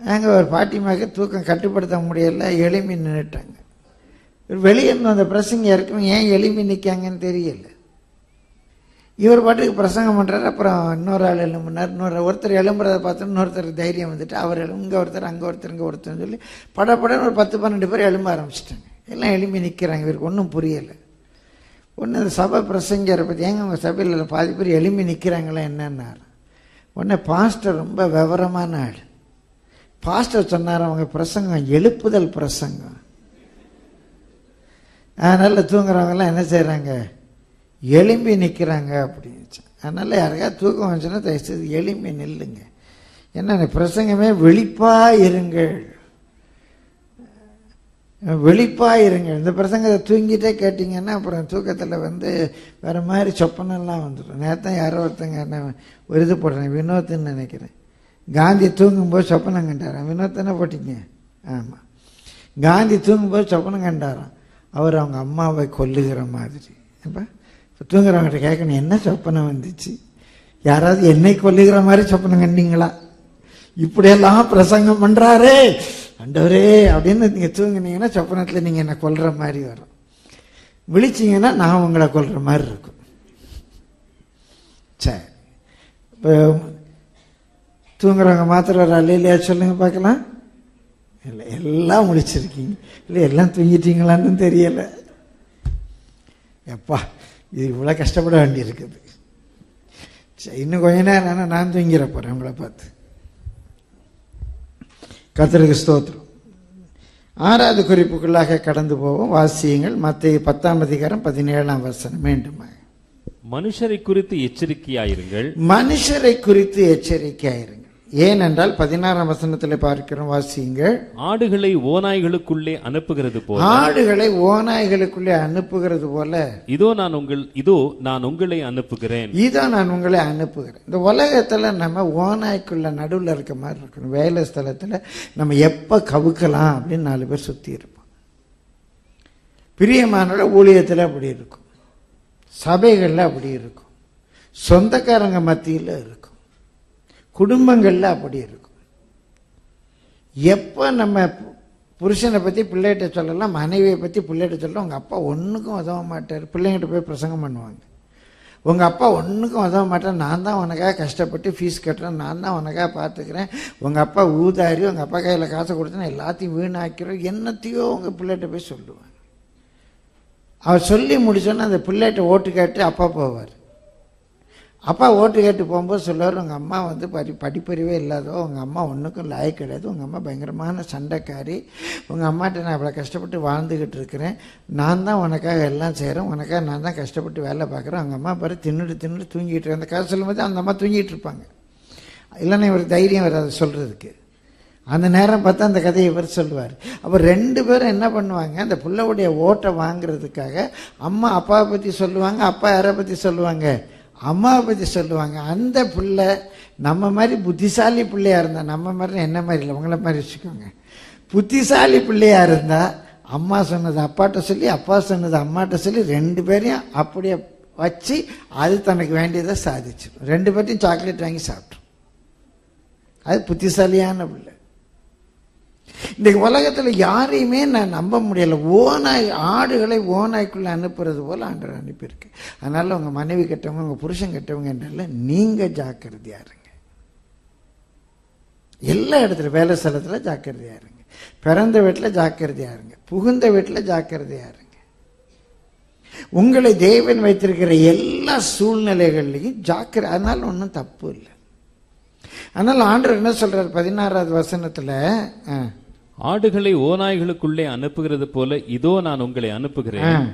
நாங்கள் ஒரு பாட்டிமாக்கு தூக்கம் கட்டுப்படுத்த முடியல எளிமை நின்றுட்டாங்க வெளியே இருந்த அந்த பிரசங்க இருக்கும் ஏன் எளிமை நிற்காங்கன்னு தெரியல. இவர் பாட்டுக்கு பிரசங்கம் பண்ணுறாரு அப்புறம் இன்னொரு ஆள் எழும்புனார் இன்னொரு ஒருத்தர் எழும்புறதை பார்த்து இன்னொருத்தருக்கு தைரியம் வந்துட்டு அவர் எழு இங்கே ஒருத்தர் அங்கே ஒருத்தர் இங்கே ஒருத்தர்னு சொல்லி படப்படன்னு ஒரு பத்து பன்னெண்டு பேர் எழும்ப ஆரம்பிச்சிட்டாங்க. எல்லாம் எழும்பி நிற்கிறாங்க இவருக்கு ஒன்றும் புரியலை. ஒன்று அந்த சபை பிரசங்கரை பற்றி ஏங்க உங்கள் சபையில் பாதி பேர் எலும்பி நிற்கிறாங்களா என்னன்னாரு? உடனே பாஸ்டர் ரொம்ப விவரமான ஆள். பாஸ்டர் சொன்னார் அவங்க பிரசங்கம் எழுப்புதல் பிரசங்கம். அதனால் தூங்குறவங்கெல்லாம் என்ன செய்கிறாங்க எலும்பி நிற்கிறாங்க அப்படின்னு அதனால் யாருக்காவது தூக்கம் வந்துச்சுன்னா தயவுசெய்து எலும்பி நில்லுங்க. ஏன்னா பிரசங்கமே வெளிப்பாக இருங்கள். வெளிப்பாயிருங்க. இந்த பிரசங்கத்தை தூங்கிட்டே கேட்டிங்கன்னா அப்புறம் தூக்கத்தில் வந்து வேறு மாதிரி சொப்பனெல்லாம் வந்துடும். நேரத்தான் யாரோ ஒருத்தங்க என்ன ஒரு இது போடுறேன் வினோத்துன்னு நினைக்கிறேன். காந்தி தூங்கும்போது சொப்பனம் கண்டாராம். வினோத் போட்டிங்க? ஆமாம் காந்தி தூங்கும்போது சொப்பனம் கண்டாராம். அவர் அவங்க அம்மாவை கொல்லுகிற மாதிரி. அப்போ இப்போ தூங்குறவங்ககிட்ட கேட்கணும் என்ன சொப்பனம் வந்துச்சு? யாராவது என்னை கொல்லுகிற மாதிரி சொப்பனம் கண்டீங்களா? இப்படியெல்லாம் பிரசங்கம் பண்ணுறாரே ஆண்டவரே அப்படின்னு நீங்கள் தூங்கினீங்கன்னா சொப்பனத்தில் நீங்கள் என்னை கொல்ற மாதிரி வரும். விழிச்சிங்கன்னா நான் உங்களை கொல்ற மாதிரி இருக்கும். சரி இப்போ தூங்குறவங்க மாத்திரம் ஒரு இல்லையா சொல்லுங்கள் பார்க்கலாம். இல்லை எல்லாம் முழிச்சிருக்கீங்க இல்லை எல்லாம் தூங்கிட்டீங்களான்னு தெரியலை. எப்பா இது இவ்வளோ கஷ்டப்பட வேண்டியிருக்குது. சரி இன்னும் கொஞ்ச நேரம் ஆனால் நான் தூங்கிட போகிறேன் உங்களை பார்த்து. கர்த்தருக்கு ஸ்தோத்திரம். ஆறாவது குறிப்புக்குள்ளாக கடந்து போவோம். வாசியங்கள். மத்திய பத்தாம் அதிகாரம் பதினேழாம் வசனம். மீண்டுமா மனுஷரை குறித்து எச்சரிக்கையாயிருங்கள். மனுஷரை குறித்து எச்சரிக்கையாயிருங்கள். ஏனென்றால் பதினாறாம் வசனத்தில் பார்க்கிறோம் வாசியுங்கள். ஆடுகளை ஓநாய்களுக்குள்ளே அனுப்புகிறது போல. ஆடுகளை ஓநாய்களுக்குள்ளே அனுப்புகிறது போல. இதோ நான் உங்கள் இதோ நான் உங்களை அனுப்புகிறேன். இதோ நான் உங்களை அனுப்புகிறேன். இந்த உலகத்துல நம்ம ஓநாய்க்குள்ள நடுவில் இருக்க மாதிரி இருக்கணும். வேலை ஸ்தலத்துல நம்ம எப்ப கவுக்கலாம் அப்படின்னு நாலு பேர் சுத்தி இருப்போம். பிரியமானோட ஊழியத்துல அப்படி இருக்கும். சபைகள்ல அப்படி இருக்கும். சொந்தக்காரங்க மத்தியில இருக்கும். குடும்பங்களில் அப்படி இருக்கும். எப்போ நம்ம பு- புருஷனை பற்றி பிள்ளைகிட்ட சொல்லலாம் மனைவியை பற்றி பிள்ளைகிட்ட சொல்லலாம் உங்கள் அப்பா ஒன்றுக்கும் உதவ மாட்டார். பிள்ளைங்கிட்ட போய் பிரசங்கம் பண்ணுவாங்க. உங்கள் அப்பா ஒன்றுக்கும் உதவ மாட்டேன் நான் தான் உனக்காக கஷ்டப்பட்டு ஃபீஸ் கட்டுறேன். நான் தான் உனக்காக பார்த்துக்கிறேன் உங்கள் அப்பா ஊதாரி உங்கள் அப்பா கையில் காசை கொடுத்தேன் எல்லாத்தையும் வீணாக்கிறோம். என்னத்தையோ உங்கள் பிள்ளைகிட்ட போய் சொல்லுவாங்க. அவர் சொல்லி முடிச்சோன்னே அந்த பிள்ளைகிட்ட ஓட்டு கேட்டு அப்பா போவார். அப்பா ஓட்டு கேட்டு போகும்போது சொல்லுவார் உங்கள் அம்மா வந்து படி படிப்பறிவே இல்லாதோ உங்கள் அம்மா ஒன்றுக்கும் லாயக் கிடையாது. உங்கள் அம்மா பயங்கரமான சண்டைக்காரி. உங்கள் அம்மாட்ட நான் இவ்வளோ கஷ்டப்பட்டு வாழ்ந்துக்கிட்டு இருக்கிறேன். நான் தான் உனக்காக எல்லாம் செய்கிறேன் உனக்காக நான் தான் கஷ்டப்பட்டு வேலை பார்க்குறேன். அவங்க அம்மா பாரு தின்னுட்டு தின்னுட்டு தூங்கிட்டு அந்த கதை சொல்லும்போது அந்த அம்மா தூங்கிட்டு இருப்பாங்க. இல்லைன்னா இவர் தைரியம் வராது சொல்கிறதுக்கு அந்த நேரம் பார்த்தா அந்த கதையை இவர் சொல்லுவார். அப்போ ரெண்டு பேரும் என்ன பண்ணுவாங்க அந்த பிள்ளைவுடைய ஓட்டை வாங்குறதுக்காக அம்மா அப்பாவை பற்றி சொல்லுவாங்க அப்பா யாரை பற்றி சொல்லுவாங்க? அம்மாவை பற்றி சொல்லுவாங்க அந்த பிள்ளை நம்ம மாதிரி புத்திசாலி பிள்ளையாக இருந்தால் நம்ம மாதிரி என்ன மாதிரி இல்லை உங்களை மாதிரி வச்சுக்கோங்க. புத்திசாலி பிள்ளையாக இருந்தால் அம்மா சொன்னது அப்பாட்ட சொல்லி அப்பா சொன்னது அம்மாட்ட சொல்லி ரெண்டு பேரையும் அப்படியே வச்சு அது தனக்கு வேண்டியதை சாதிச்சிடும். ரெண்டு பேர்ட்டையும் சாக்லேட் வாங்கி சாப்பிட்ரும் அது புத்திசாலியான பிள்ளை. இந்த உலகத்துல யாரையுமே நான் நம்ப முடியல. ஓநாய் ஆடுகளை ஓனாய்க்குள்ளே அனுப்புறது போல ஆண்டவர் அனுப்பியிருக்கு அதனால உங்க மனைவி கெட்டவங்க உங்க புருஷன் கெட்டவங்க என்றால நீங்க ஜாக்கிரதையா இருங்க. எல்லா இடத்துல வேலை ஸ்தலத்தில் ஜாக்கிரதையாக இருங்க. பிறந்த வீட்டில் ஜாக்கிரதையாக இருங்க. புகுந்த வீட்டில் ஜாக்கிரதையாக இருங்க. உங்களை தேவன் வைத்திருக்கிற எல்லா சூழ்நிலைகள்லையும் ஜாக்கிர அதனால ஒன்றும் தப்பு இல்லை. அதனால ஆண்டவர் என்ன சொல்றார்? பதினாறாவது வசனத்துல ஆடுகளை ஓநாய்களுக்குள்ளே அனுப்புகிறது போல இதோ நான் உங்களை அனுப்புகிறேன்.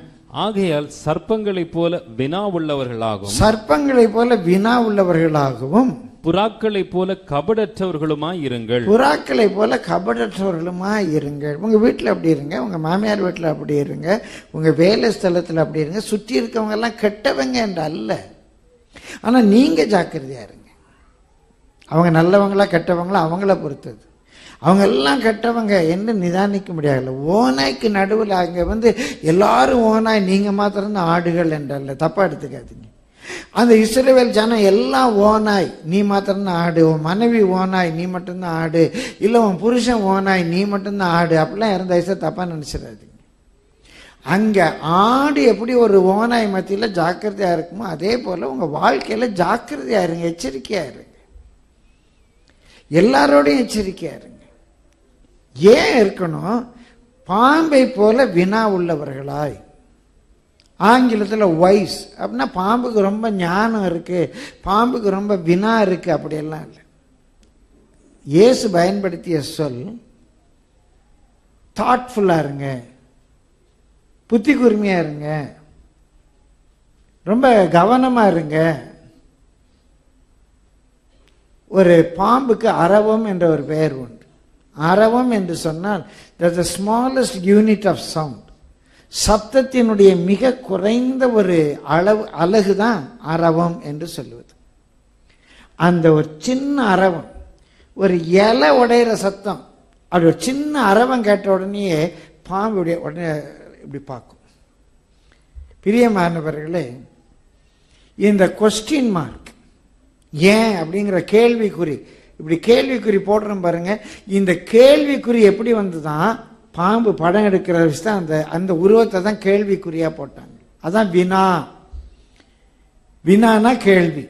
ஆகையால் சர்ப்பங்களைப் போல வினா உள்ளவர்களாகும் சர்ப்பங்களைப் போல வினா உள்ளவர்களாகவும் புறாக்களைப் போல கபடற்றவர்களுமாய் இருங்கள். புறாக்களை போல கபடற்றவர்களுமா இருங்கள். உங்க வீட்டில் அப்படி இருங்க உங்க மாமியார் வீட்டில் அப்படி இருங்க உங்க வேலை ஸ்தலத்தில் அப்படி இருங்க. சுற்றி இருக்கவங்க எல்லாம் கெட்டவங்க என்று அல்ல. ஆனா நீங்க ஜாக்கிரதையா இருங்க. அவங்க நல்லவங்களா கெட்டவங்களா அவங்கள பொறுத்தது. அவங்க எல்லாம் கெட்டவங்க என்ன நிதானிக்க முடியாது ஓனாய்க்கு நடுவில் அங்கே வந்து எல்லாரும் ஓனாய் நீங்கள் மாத்திரம்தான் ஆடுகள் என்றல்ல. தப்பாக எடுத்துக்காதீங்க. அந்த இஸ்ரேவேல் ஜனம் எல்லாம் ஓனாய் நீ மாத்திரம்தான் ஆடு உன் மனைவி ஓனாய் நீ மட்டும்தான் ஆடு இல்லை உன் புருஷன் ஓனாய் நீ மட்டும்தான் ஆடு அப்படிலாம் இறந்த வயசை தப்பாக நினச்சிடாதீங்க. அங்கே ஆடு எப்படி ஒரு ஓனாய் மத்தியில் ஜாக்கிரதையாக இருக்குமோ அதே போல் உங்கள் வாழ்க்கையில் ஜாக்கிரதையாக இருங்க எச்சரிக்கையாக இருங்க. எல்லாரோடையும் எச்சரிக்கையாக இருங்க. ஏன் இருக்கணும்? பாம்பை போல வினா உள்ளவர்களாய். ஆங்கிலத்தில் வைஸ் அப்படின்னா பாம்புக்கு ரொம்ப ஞானம் இருக்குது பாம்புக்கு ரொம்ப வினா இருக்குது அப்படியெல்லாம் இல்லை. இயேசு பயன்படுத்திய சொல் தாட்ஃபுல்லாக இருங்க. புத்தி கூர்மையாக இருங்க. ரொம்ப கவனமாக இருங்க. ஒரு பாம்புக்கு அரவம் என்ற ஒரு பெயர் உண்டு. அரவம் என்று சொன்னால் the smallest unit of sound சப்தத்தினுடைய மிக குறைந்த ஒரு அளவு அழகு தான் அரவம் என்று சொல்லுவது. அந்த ஒரு சின்ன அரவம் ஒரு இலை உடையிற சத்தம் அப்படி ஒரு சின்ன அரவம் கேட்ட உடனேயே பாம்புடைய உடனே இப்படி பார்க்கும். பிரியமானவர்களே இந்த கொஸ்டின் மார்க் ஏன் அப்படிங்கிற கேள்விக்குறி. இப்படி கேள்விக்குறி போடுறோம் பாருங்க. இந்த கேள்விக்குறி எப்படி வந்துதான் பாம்பு படம் எடுக்கிற விஷயம் அந்த அந்த உருவத்தை தான் கேள்விக்குறியா போட்டாங்க. அதான் வினா. வினானா கேள்வி.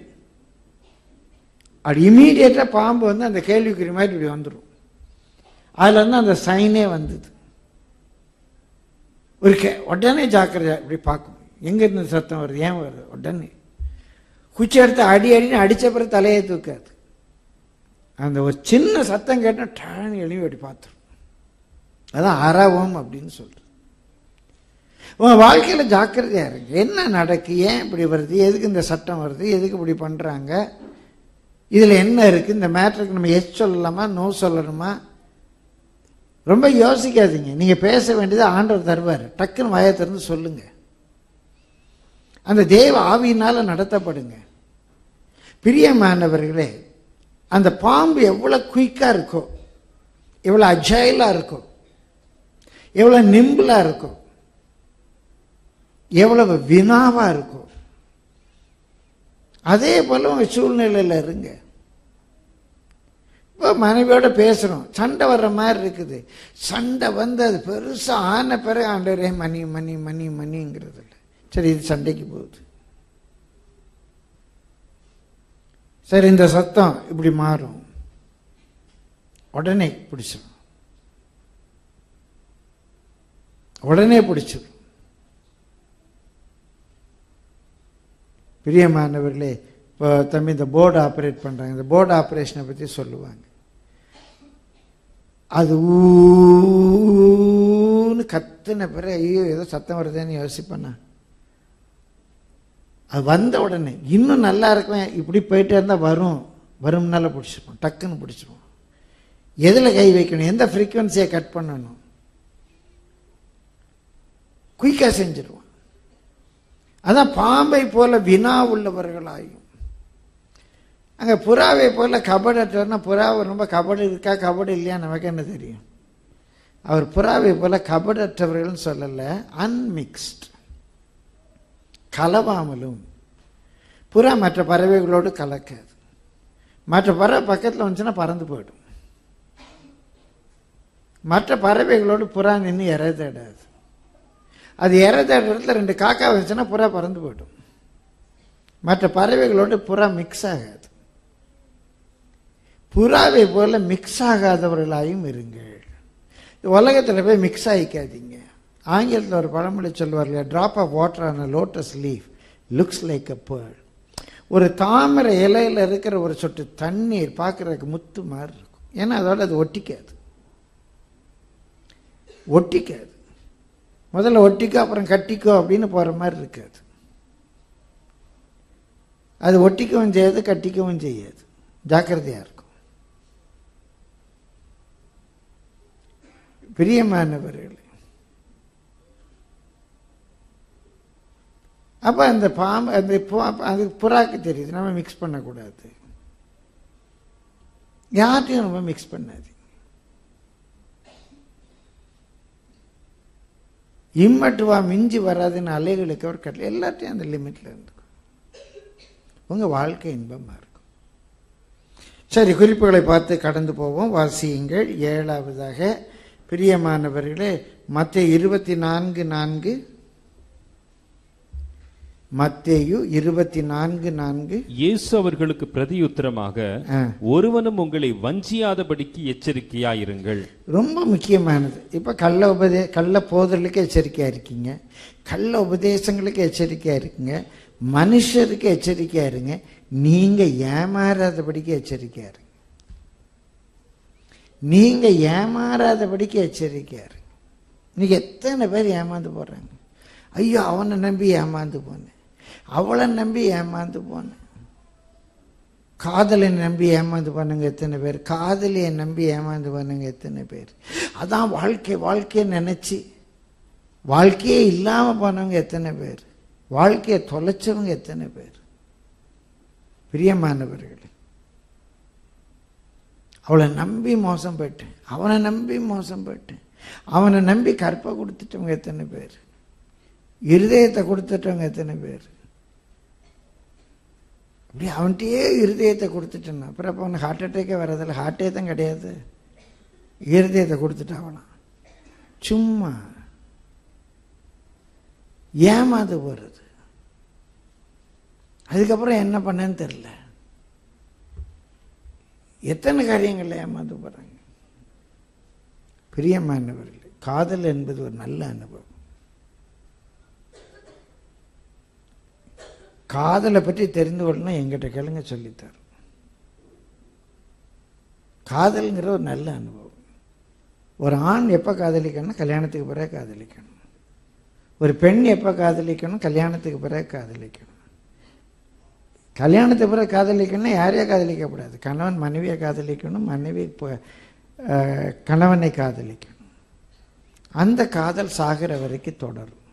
அப்படி இமீடியட்டாக பாம்பு வந்து அந்த கேள்விக்குறி மாதிரி இப்படி வந்துடும் அதில் வந்து அந்த சைனே வந்தது. ஒரு கே உடனே ஜாக்கிரதை இப்படி பார்க்கும் எங்கேருந்து சத்தம் வருது? ஏன் வருது? உடனே. குச்சி எடுத்து அடி அடின்னு அடித்த பிறகு தலையை தூக்காது. அந்த ஒரு சின்ன சத்தம் கேட்டால் டான்னு எழுவி அப்படி பார்த்துரும். அதான் அறவம் அப்படின்னு சொல்கிறது உன் வாழ்க்கையில் ஜாக்கிரதையாக இருக்கு என்ன நடக்கு? ஏன் இப்படி வருது? எதுக்கு இந்த சட்டம் வருது? எதுக்கு இப்படி பண்ணுறாங்க இதில் என்ன இருக்குது இந்த மேட்டருக்கு நம்ம எஸ் சொல்லலாமா? நோ சொல்லணுமா? ரொம்ப யோசிக்காதீங்க. நீங்கள் பேச வேண்டியது ஆண்டவர் தருவார். டக்குன்னு வாயை திறந்து அந்த தேவ ஆவியினால் நடத்தப்படுங்க. பிரியமானவர்களே அந்த பாம்பு எவ்வளோ குயிக்காக இருக்கும் எவ்வளோ அஜைலாக இருக்கும் எவ்வளோ நிம்பிளாக இருக்கும் எவ்வளவு வினாவாக இருக்கும் அதே போல உங்கள் சூழ்நிலையில் இருங்க. இப்போ மனைவியோட பேசுகிறோம் சண்டை வர்ற மாதிரி இருக்குது. சண்டை வந்து அது பெருசாக ஆன பிறகு ஆண்டவரே மணி மணி மணி மணிங்கிறது இல்லை. சரி இது சண்டைக்கு போகுது. சரி இந்த சத்தம் இப்படி மாறும் உடனே பிடிச்சிடும் உடனே பிடிச்சிடும் பிரியமானவர்களே இப்போ தம்பி இந்த போர்டு ஆப்ரேட் பண்ணுறாங்க இந்த போர்டு ஆப்ரேஷனை பற்றி சொல்லுவாங்க அது ஊன்னு கத்துன பிறகு ஐயோ ஏதோ சத்தம் வருதேன்னு யோசிப்பேனா அது வந்த உடனே இன்னும் நல்லா இருக்கும் இப்படி போயிட்டே இருந்தால் வரும். வரும்னால பிடிச்சிருப்போம் டக்குன்னு பிடிச்சிருவோம் எதில் கை வைக்கணும்? எந்த ஃப்ரீக்குவன்சியை கட் பண்ணணும்? குயிக்காக செஞ்சிருவோம் அதான் பாம்பை போல வினா உள்ளவர்களாயும். அங்கே புறாவை போல கபடற்றனா புறாவை ரொம்ப கபடு இருக்கா கபடு இல்லையா நமக்கு என்ன தெரியும்? அவர் புறாவை போல கபடற்றவர்கள்னு சொல்லலை அன்மிக்ஸ்ட் கலவாமலும். புறா மற்ற பறவைகளோடு கலக்காது. மற்ற பறவை பக்கத்தில் வந்துச்சுன்னா பறந்து போயிடும். மற்ற பறவைகளோடு புறா நின்று எற தேடாது. அது எற தேடுற இடத்துல ரெண்டு காக்கா வந்துச்சுன்னா புறா பறந்து போயிடும். மற்ற பறவைகளோடு புறா மிக்ஸ் ஆகாது. புறாவை போல மிக்ஸ் ஆகாதவர்களாயும் இருங்கள். உலகத்தில் போய் மிக்ஸ் ஆகிக்காதீங்க ஆங்கிலத்தில் ஒரு பழமொழி சொல்லுவார்கள் drop of water on a lotus leaf looks like a pearl ஒரு தாமரை இலையில இருக்கிற ஒரு சொட்டு தண்ணீர் பார்க்கறதுக்கு முத்து மாதிரி இருக்கும். ஏன்னா அதோட அது ஒட்டிக்காது. ஒட்டிக்காது. முதல்ல ஒட்டிக்கோ அப்புறம் கட்டிக்கோ அப்படின்னு போகிற மாதிரி இருக்காது. அது ஒட்டிக்கவும் செய்யாது கட்டிக்கவும் செய்யாது. ஜாக்கிரதையாக இருக்கும். பிரியமானவர்களே அப்போ அந்த பாம்பு அந்த அது புறாக்கு தெரியுது. நம்ம மிக்ஸ் பண்ணக்கூடாது. யார்ட்டையும் நம்ம மிக்ஸ் பண்ணாது இம்மட்டுவா மிஞ்சி வராதுன்னு அலைகளுக்கு அவர் கட்டல எல்லாத்தையும் அந்த லிமிட்ல இருந்துக்கும். உங்கள் வாழ்க்கை இன்பமாக இருக்கும். சரி குறிப்புகளை பார்த்து கடந்து போவோம். வாசியுங்கள். ஏழாவதாக பிரியமானவர்களே மற்ற இருபத்தி நான்கு நான்கு மத்தேயு இருபத்தி நான்கு. நான்கு இயேசு அவர்களுக்கு பிரதியுத்தரமாக. ஒருவனும் உங்களை வஞ்சியாதபடிக்கு எச்சரிக்கையாயிருங்கள். ரொம்ப முக்கியமானது. இப்போ கள்ள உபதே கள்ள போதலுக்கு எச்சரிக்கையாக இருக்கீங்க. கள்ள உபதேசங்களுக்கு எச்சரிக்கையாக இருக்குங்க. மனுஷருக்கு எச்சரிக்கையாக இருங்க. நீங்கள் ஏமாறாதபடிக்கு எச்சரிக்கையாக இருங்க. நீங்கள் ஏமாறாதபடிக்கு எச்சரிக்கையாக இருங்க. இன்னைக்கு எத்தனை பேர் ஏமாந்து போடுறாங்க ஐயோ அவனை நம்பி ஏமாந்து போனேன். அவளை நம்பி ஏமாந்து போனேன். காதலை நம்பி ஏமாந்து பண்ணுங்க எத்தனை பேர்? காதலியை நம்பி ஏமாந்து பண்ணுங்க எத்தனை பேர்? அதான் வாழ்க்கை வாழ்க்கையை நினச்சி. வாழ்க்கையே இல்லாமல் போனவங்க எத்தனை பேர்? வாழ்க்கையை தொலைச்சவங்க எத்தனை பேர்? பிரியமானவர்கள் அவளை நம்பி மோசம் போயிட்டேன். அவனை நம்பி மோசம் போயிட்டேன். அவனை நம்பி கற்பை கொடுத்துட்டவங்க எத்தனை பேர்? இருதயத்தை கொடுத்துட்டவங்க எத்தனை பேர்? இப்படி அவன்கிட்டயே இருதயத்தை கொடுத்துட்டேன் அப்புறம் அப்போ அவனுக்கு ஹார்ட் அட்டேக்கே வர்றதில்ல. ஹார்ட்டே தான் கிடையாது. இருதயத்தை கொடுத்துட்டு சும்மா ஏமாந்து போகிறது அதுக்கப்புறம் என்ன பண்ணேன்னு தெரியல. எத்தனை காரியங்களில் ஏமாந்து போறாங்க? பிரியமானவர்களே காதல் என்பது ஒரு நல்ல அனுபவம். காதலை பற்றி தெரிந்து கொள்ளணும் எங்கிட்ட கேளுங்க சொல்லித்தார். காதல்ங்கிற ஒரு நல்ல அனுபவம். ஒரு ஆண் எப்போ காதலிக்கணும் கல்யாணத்துக்கு பிறகு காதலிக்கணும். ஒரு பெண் எப்போ காதலிக்கணும் கல்யாணத்துக்கு பிறகு காதலிக்கணும். கல்யாணத்துக்கு பிறகு காதலிக்கணும்னா யாரையும் காதலிக்கக்கூடாது. கணவன் மனைவியை காதலிக்கணும் மனைவி இப்போ கணவனை காதலிக்கணும். அந்த காதல் சாகிற வரைக்கும் தொடரும்.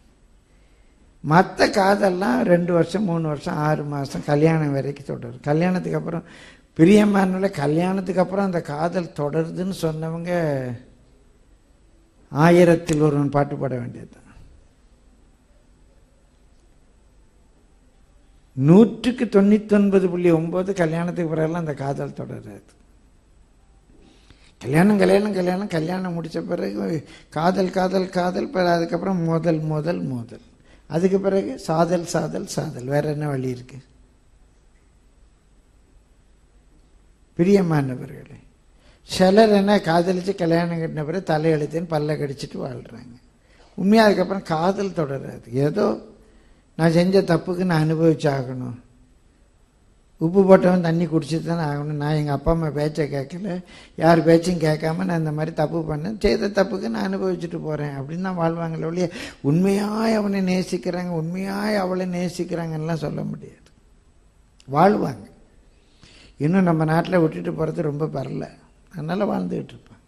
மற்ற காதல்லாம் ரெண்டு வருஷம் மூணு வருஷம் ஆறு மாதம் கல்யாணம் வரைக்கும் தொடரும். கல்யாணத்துக்கு அப்புறம் பிரியமானல கல்யாணத்துக்கு அப்புறம் அந்த காதல் தொடருதுன்னு சொன்னவங்க ஆயிரத்தில் ஒருவன் பாட்டு பாட வேண்டியது. நூற்றுக்கு தொண்ணூத்தொன்பது புள்ளி ஒன்பது கல்யாணத்துக்கு பிறகுலாம் அந்த காதல் தொடராது. கல்யாணம் கல்யாணம் கல்யாணம் கல்யாணம் முடித்த பிறகு காதல் காதல் காதல் பிறகு அதுக்கப்புறம் மோதல் மோதல் மோதல். அதுக்கு பிறகு சாதல் சாதல் சாதல். வேற என்ன வழி இருக்கு? பிரியமானவர்களே சிலர் என்ன காதலித்து கல்யாணம் கட்டின பிறகு தலையெழுத்துன்னு பல்ல கடிச்சிட்டு வாழ்கிறாங்க உண்மையாக அதுக்கப்புறம் காதல் தொடராது. ஏதோ நான் செஞ்ச தப்புக்கு நான் அனுபவிச்சாகணும். உப்பு போட்டவன் தண்ணி குடிச்சிட்டு தானே ஆகணும். நான் எங்கள் அப்பா அம்மா பேச்சை கேட்கல. யார் பேச்சும் கேட்காம நான் இந்த மாதிரி தப்பு பண்ணேன். செய்த தப்புக்கு நான் அனுபவிச்சுட்டு போகிறேன் அப்படின்னு தான் வாழ்வாங்களே ஒழிய உண்மையாய் அவனை நேசிக்கிறாங்க உண்மையாய் அவளை நேசிக்கிறாங்கன்னெலாம் சொல்ல முடியாது. வாழ்வாங்க. இன்னும் நம்ம நாட்டில் விட்டுட்டு போகிறது ரொம்ப பரல. அதனால் வாழ்ந்துக்கிட்டு இருப்பாங்க.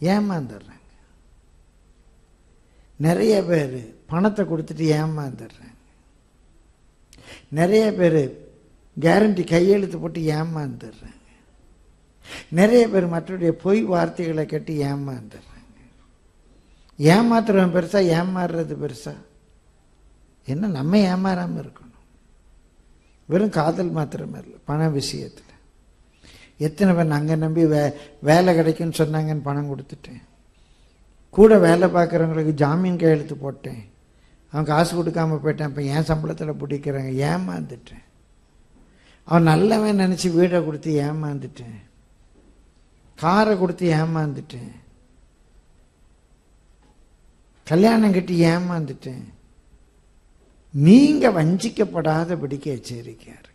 ஏமாந்துடுறாங்க. நிறைய பேர் பணத்தை கொடுத்துட்டு ஏமாந்துடுறாங்க. நிறைய பேர் கேரண்டி கையெழுத்து போட்டு ஏமாந்துடுறாங்க. நிறைய பேர் மற்றவருடைய பொய் வார்த்தைகளை கட்டி ஏமாந்துடுறாங்க. ஏமாத்துறவன் பெருசா ஏமாறுறது பெருசா. என்ன நம்ம ஏமாறாமல் இருக்கணும். வெறும் காதல் மாத்திரமே இல்லை பண விஷயத்தில். எத்தனை பேர் நாங்கள் நம்பி வே வேலை கிடைக்குன்னு சொன்னாங்கன்னு பணம் கொடுத்துட்டேன். கூட வேலை பார்க்குறவங்களுக்கு ஜாமீன் கையெழுத்து போட்டேன். அவன் காசு கொடுக்காம போயிட்டான். இப்போ என் சம்பளத்தில் பிடிக்கிறாங்க ஏமாந்துட்டேன். அவன் நல்லவன் நினச்சி வீடை கொடுத்து ஏமாந்துட்டேன். காரை கொடுத்து ஏமாந்துட்டேன். கல்யாணம் கட்டி ஏமாந்துட்டேன். நீங்கள் வஞ்சிக்கப்படாதபடிக்கு எச்சரிக்கையா இருங்க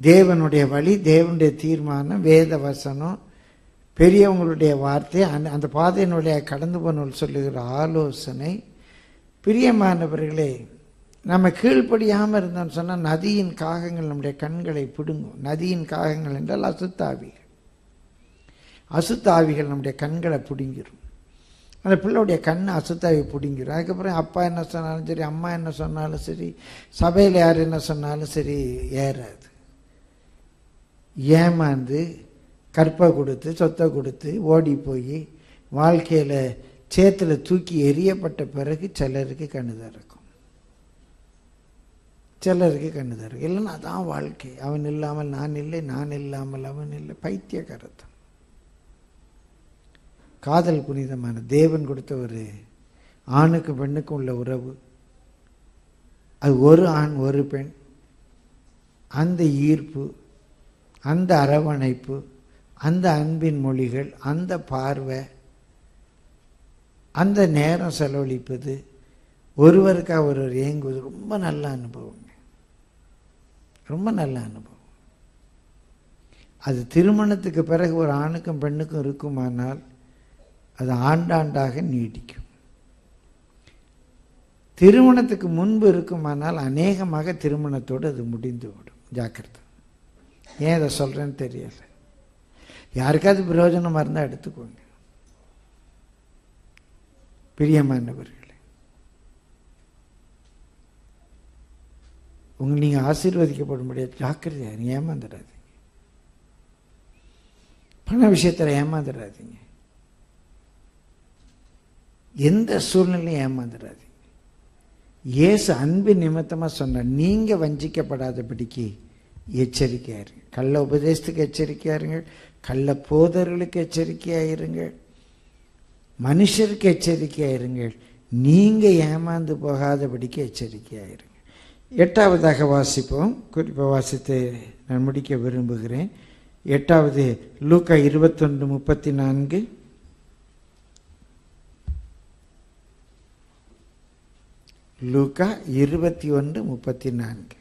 தேவனுடைய வழி தேவனுடைய தீர்மானம் வேத வசனம் பெரியவங்களுடைய வார்த்தை அந்த அந்த பாதையினுடைய கடந்து போனவள் சொல்லுகிற ஆலோசனை. பிரியமானவர்களே நம்ம கீழ்ப்படியாமல் இருந்தோம்னு சொன்னால் நதியின் காகங்கள் நம்முடைய கண்களை பிடுங்கும். நதியின் காகங்கள் என்றால் அசுத்தாவிகள். அசுத்தாவிகள் நம்முடைய கண்களை பிடுங்கிடும் அந்த பிள்ளையுடைய கண் அசுத்தாவி பிடிங்கிடும் அதுக்கப்புறம் அப்பா என்ன சொன்னாலும் சரி அம்மா என்ன சொன்னாலும் சரி சபையில் யார் என்ன சொன்னாலும் சரி ஏறாது. ஏமாந்து கற்பை கொடுத்து சொத்தை கொடுத்து ஓடி போய் வாழ்க்கையில் சேத்துல தூக்கி எரியப்பட்ட பிறகு சிலருக்கு கண்ணு திறக்கும். சிலருக்கு கண்ணு திறக்கும். இல்லைன்னா அதான் வாழ்க்கை. அவன் இல்லாமல் நான் இல்லை நான் இல்லாமல் அவன் இல்லை. பைத்திய கருத்தம் காதல் புனிதமான தேவன் கொடுத்த ஒரு ஆணுக்கு பெண்ணுக்கும் உள்ள உறவு. அது ஒரு ஆண் ஒரு பெண். அந்த ஈர்ப்பு அந்த அரவணைப்பு அந்த அன்பின் மொழிகள் அந்த பார்வை அந்த நேரம் செலவழிப்பது ஒருவருக்காக ஒருவர் இயங்குவது ரொம்ப நல்ல அனுபவங்க. ரொம்ப நல்ல அனுபவம். அது திருமணத்துக்கு பிறகு ஒரு ஆணுக்கும் பெண்ணுக்கும் இருக்குமானால் அது ஆண்டாண்டாக நீடிக்கும். திருமணத்துக்கு முன்பு இருக்குமானால் அநேகமாக திருமணத்தோடு அது முடிந்து விடும் ஜாக்கிரதை. ஏன் இதை சொல்கிறேன்னு தெரியலை. யாருக்காவது பிரயோஜனமாக இருந்தால் எடுத்துக்கோங்க. பிரியமானவர்களே உங்க நீங்கள் ஆசீர்வதிக்கப்பட முடியாது ஜாக்கிரதையா ஏமாந்துடாதீங்க. பண விஷயத்தில் ஏமாந்துடாதீங்க. எந்த சூழ்நிலையும் ஏமாந்துடாதீங்க. இயேசு அன்பு நிமித்தமாக சொன்னார் நீங்கள் வஞ்சிக்கப்படாதபடிக்கு எச்சரிக்கையாக இருங்க கள்ள உபதேசத்துக்கு எச்சரிக்கையா இருங்கள் கள்ள போதர்களுக்கு எச்சரிக்கையாக இருங்கள் மனுஷருக்கு எச்சரிக்கையாக இருங்கள் நீங்கள் ஏமாந்து போகாதபடிக்கு எச்சரிக்கையாக இருங்கள் எட்டாவதாக வாசிப்போம். குறிப்பாக வாசித்து நான் முடிக்க விரும்புகிறேன். எட்டாவது லூக்கா இருபத்தொன்று முப்பத்தி நான்கு லூக்கா இருபத்தி ஒன்று முப்பத்தி நான்கு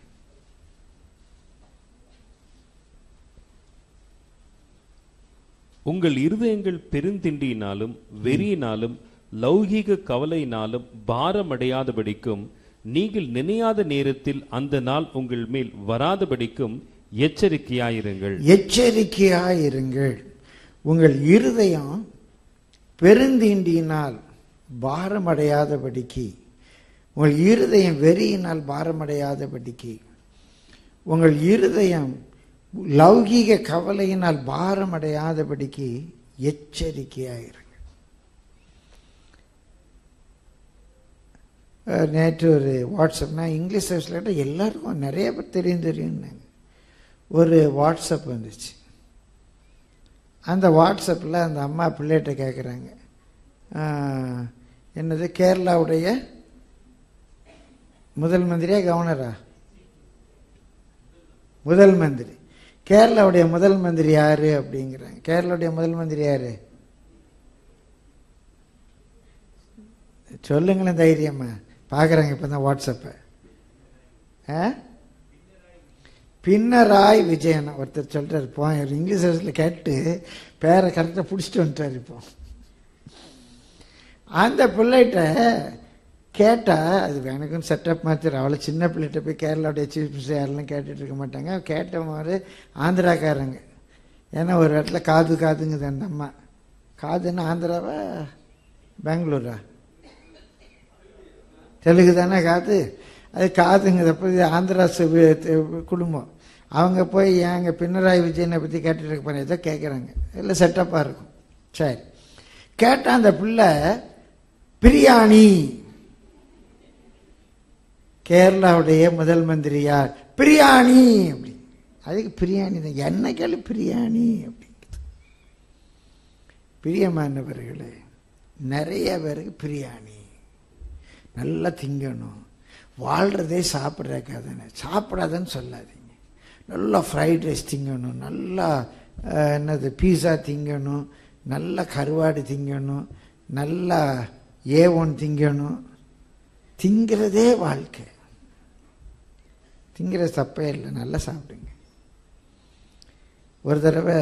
உங்கள் இருதயங்கள் பெருந்திண்டியினாலும் வெறியினாலும் லௌகீக கவலையினாலும் பாரமடையாதபடிக்கும் நீங்கள் நினையாத நேரத்தில் அந்த நாள் உங்கள் மேல் வராதபடிக்கும் எச்சரிக்கையாயிருங்கள். எச்சரிக்கையாயிருங்கள். உங்கள் இருதயம் பெருந்தீண்டியினால் பாரமடையாதபடிக்கு உங்கள் இருதயம் வெறியினால் பாரமடையாதபடிக்கு உங்கள் இருதயம் லௌகீக கவலையினால் பாரமடையாதபடிக்கு அடையாதபடிக்கு அஹ் நேற்று ஒரு வாட்ஸ்அப்னா இங்கிலீஷ் சர்வீஸில் எல்லாருக்கும் நிறைய பேர் தெரியும் தெரியும்னாங்க ஒரு வாட்ஸ்அப் வந்துச்சு. அந்த வாட்ஸ்அப்பில் அந்த அம்மா பிள்ளைகிட்ட கேட்குறாங்க என்னது கேரளாவுடைய முதல் மந்திரியா கவர்னரா? முதல் மந்திரி. கேரளாவுடைய முதல் மந்திரி யார் அப்படிங்கிறாங்க. கேரளாவுடைய முதல் மந்திரி யார்? சொல்லுங்களேன் தைரியம்மா பார்க்குறாங்க இப்போ தான் வாட்ஸ்அப்பை ஆ? பின்னராய் விஜயன் ஒருத்தர் சொல்கிறார் போ இங்கிலீஷ் ஹவுஸில் கேட்டு பேரை கரெக்டாக பிடிச்சிட்டு வந்துட்டார் இப்போ. அந்த பிள்ளைகிட்ட கேட்டால் அது எனக்கும் செட்டப் மாத்திர அவளை சின்ன பிள்ளைகிட்ட போய் கேரளாவுடைய சீஃப் மினிஸ்டர் யாரெல்லாம் கேட்டுட்டு இருக்க மாட்டாங்க கேட்ட மாதிரி ஆந்திராக்காரங்க. ஏன்னா ஒரு இடத்துல காது காதுங்குது அந்த அம்மா. காதுன்னா ஆந்திராவா? பெங்களூரா? தெலுங்கு தானே காது? அது காதுங்கிறப்ப இது ஆந்திரா சு- குடும்பம். அவங்க போய் ஏங்க பினராயி விஜயனை பற்றி கேட்டுட்டு இருக்க ஏதோ கேட்குறாங்க இல்லை செட்டப்பாக இருக்கும். சரி. கேட்டால் அந்த பிள்ளை பிரியாணி. கேரளாவுடைய முதல் மந்திரி யார்? பிரியாணி அப்படி. அதுக்கு பிரியாணி தான். என்ன கேளு பிரியாணி அப்படிங்கிறது பிரியமானவர்களே நிறைய பேருக்கு பிரியாணி. நல்லா திங்கணும். வாழ்கிறதே சாப்பிட்றக்காதானே சாப்பிடாதன்னு சொல்லாதீங்க. நல்லா ஃப்ரைட் ரைஸ் திங்கணும். நல்லா என்னது பீஸா திங்கணும். நல்லா கருவாடு திங்கணும். நல்லா ஏ ஒன் திங்கணும். திங்கிறதே வாழ்க்கை. திங்கிற தப்பே இல்லை நல்லா சாப்பிடுங்க. ஒரு தடவை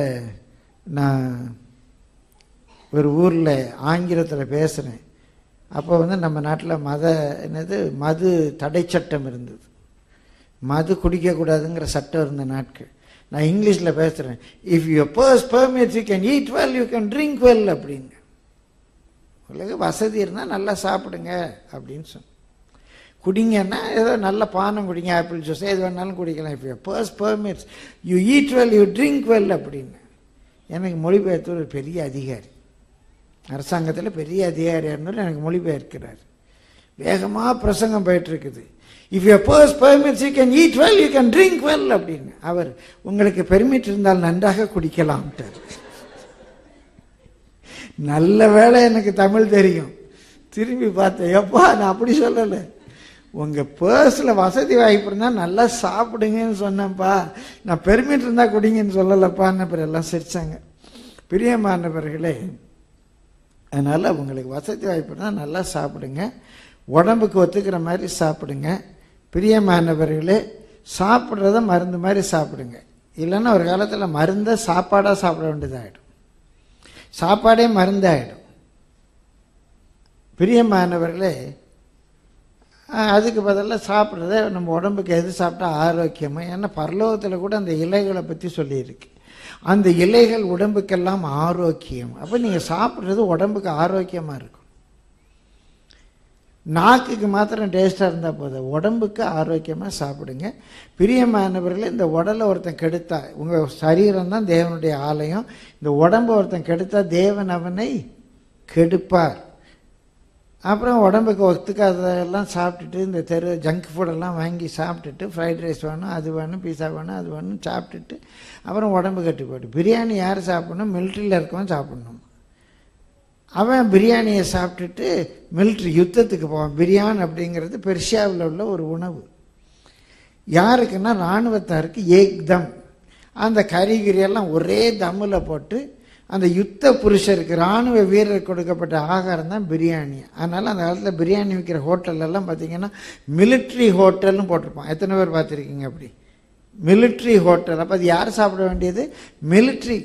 நான் ஒரு ஊரில் ஆங்கிலத்தில் பேசுகிறேன் அப்போ வந்து நம்ம நாட்டில் மத என்னது மது தடை சட்டம் இருந்தது. மது குடிக்கக்கூடாதுங்கிற சட்டம் இருந்த நாட்கள். நான் இங்கிலீஷில் பேசுகிறேன் if you purse permits you can eat well you can drink well அப்படின்னு உங்களுக்கு வசதி இருந்தால் நல்லா சாப்பிடுங்க அப்படின்னு சொன்னேன். குடிங்கன்னா ஏதோ நல்ல பானம் குடிங்க ஆப்பிள் ஜூஸ் எது வேணாலும் குடிக்கலாம். இப்போ purse permits you eat well you drink well அப்படின்னு. எனக்கு மொழிபெயர்த்து ஒரு பெரிய அதிகாரி. அரசாங்கத்தில் பெரிய அதிகாரியாக இருந்தாலும் எனக்கு மொழிபெயர்க்கிறார். வேகமாக பிரசங்கம் போயிட்டுருக்குது. If you purse permits you can eat well you can drink well அப்படின்னு. அவர் உங்களுக்கு பெர்மிட் இருந்தால் நன்றாக குடிக்கலாம்ட்டார். நல்ல வேளை எனக்கு தமிழ் தெரியும். திரும்பி பார்த்தேன் எப்பா நான் அப்படி சொல்லலை. உங்கள் பர்ஸில் வசதி வாய்ப்பு இருந்தால் நல்லா சாப்பிடுங்கன்னு சொன்னேன்ப்பா. நான் பெருமிட் இருந்தால் குடிங்கன்னு சொல்லலப்பான்னு பிறகு எல்லாம் சிரித்தாங்க பிரியமானவர்களே அதனால் உங்களுக்கு வசதி வாய்ப்பு இருந்தால் நல்லா சாப்பிடுங்க. உடம்புக்கு ஒத்துக்கிற மாதிரி சாப்பிடுங்க. பிரியமானவர்களே சாப்பிட்றத மருந்து மாதிரி சாப்பிடுங்க. இல்லைன்னா ஒரு காலத்தில் மருந்தை சாப்பாடாக சாப்பிட வேண்டியதாகிடும் சாப்பாடே மருந்தாகிடும் பிரியமானவர்களே அதுக்கு பதிலாக சாப்பிட்றத நம்ம உடம்புக்கு எது சாப்பிட்டா ஆரோக்கியமாக ஏன்னா பரலோகத்தில் கூட அந்த இலைகளை பற்றி சொல்லியிருக்கு. அந்த இலைகள் உடம்புக்கெல்லாம் ஆரோக்கியம். அப்போ நீங்கள் சாப்பிட்றது உடம்புக்கு ஆரோக்கியமாக இருக்கும். நாக்குக்கு மாத்திரம் டேஸ்ட்டாக இருந்தால் போதும். உடம்புக்கு ஆரோக்கியமாக சாப்பிடுங்க. பிரியமானவர்கள் இந்த உடலை ஒருத்தன் கெடுத்தா உங்கள் சரீரம் தான் தேவனுடைய ஆலயம். இந்த உடம்பை ஒருத்தன் கெடுத்தா தேவன் அவனை கெடுப்பார். அப்புறம் உடம்புக்கு ஒத்துக்காததெல்லாம் சாப்பிட்டுட்டு இந்த தெரு ஜங்க் ஃபுட்டெல்லாம் வாங்கி சாப்பிட்டுட்டு ஃப்ரைட் ரைஸ் வேணும் அது வேணும் பீஸா வேணும் அது வேணும் சாப்பிட்டுட்டு அப்புறம் உடம்பு கட்டி போய்ட்டு பிரியாணி யார் சாப்பிடணும்? மிலிட்ரியில் இருக்கவன் சாப்பிடணும். அவன் பிரியாணியை சாப்பிட்டுட்டு மிலிட்ரி யுத்தத்துக்கு போவான். பிரியாணி அப்படிங்கிறது பெர்ஷியாவில் உள்ள ஒரு உணவு. யாருக்குன்னா இராணுவத்தாருக்கு ஏக்தம் அந்த கறிகிரியெல்லாம் ஒரே தம்மில் போட்டு அந்த யுத்த புருஷருக்கு இராணுவ வீரர் கொடுக்கப்பட்ட ஆகாரம் தான் பிரியாணி. அதனால் அந்த காலத்தில் பிரியாணி விற்கிற ஹோட்டல்லலாம் பார்த்தீங்கன்னா மிலிட்ரி ஹோட்டல்னு போட்டிருப்பான் எத்தனை பேர் பார்த்துருக்கீங்க அப்படி? மிலிட்ரி ஹோட்டல் அப்போ அது யார் சாப்பிட வேண்டியது? மிலிட்ரி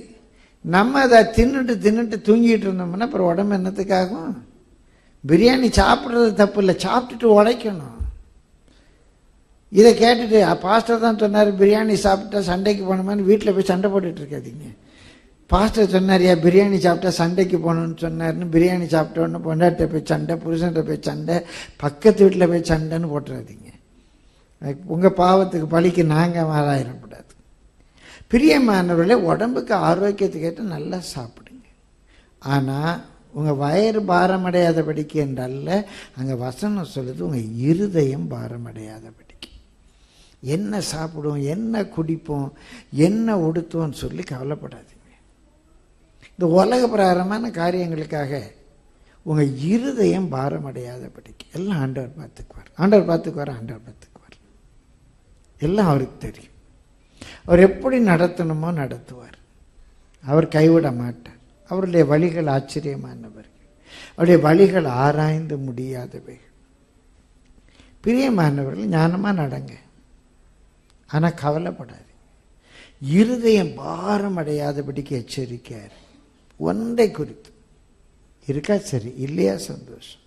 நம்ம அதை தின்னுட்டு தின்னுட்டு தூங்கிட்டு இருந்தோம்னா அப்புறம் உடம்பு என்னத்துக்காகும்? பிரியாணி சாப்பிட்றது தப்பு இல்லை. சாப்பிட்டுட்டு உடைக்கணும். இதை கேட்டுட்டு பாஸ்டர் தான் சொன்னார் பிரியாணி சாப்பிட்டா சண்டைக்கு போகணுமான்னு வீட்டில் போய் சண்டை போட்டுட்டு இருக்காதீங்க. பாஸ்டர் சொன்னாரியா பிரியாணி சாப்பிட்டா சண்டைக்கு போகணும்னு சொன்னார்னு பிரியாணி சாப்பிட்டோன்னு பொண்டாட்ட போய் சண்டை புருஷன்கிட்ட போய் சண்டை பக்கத்து வீட்டில் போய் சண்டைன்னு போட்டுறாதீங்க. உங்கள் பாவத்துக்கு பழிக்கு நாங்கள் மாறாயிடக்கூடாது பிரியமானவர்களே உடம்புக்கு ஆரோக்கியத்துக்கு ஏற்ற நல்லா சாப்பிடுங்க. ஆனால் உங்கள் வயிறு பாரமடையாதபடிக்கு என்றல்ல அங்கே வசனம் சொல்லுது உங்கள் இருதயம் பாரமடையாதபடிக்கு. என்ன சாப்பிடுவோம் என்ன குடிப்போம் என்ன உடுத்துவோம்னு சொல்லி கவலைப்படாது இந்த உலக பிரகாரமான காரியங்களுக்காக உங்கள் இருதயம் பாரமடையாதபடிக்கு எல்லாம் ஆண்டவர் பார்த்துக்குவார். ஆண்டவர் பார்த்துக்குவார்? ஆண்டவர் பார்த்துக்குவார். எல்லாம் அவருக்கு தெரியும். அவர் எப்படி நடத்தணுமோ நடத்துவார். அவர் கைவிட மாட்டார். அவருடைய வழிகள் ஆச்சரியமானவர் அவருடைய வழிகள் ஆராய்ந்து முடியாதவை பிரியமானவர்கள் ஞானமாக நடங்க. ஆனால் கவலைப்படாது இருதயம் பாரம் அடையாதபடிக்கு எச்சரிக்கையார் ஒன்றை குறித்து. இருக்கா? சரி. இல்லையா? சந்தோஷம்.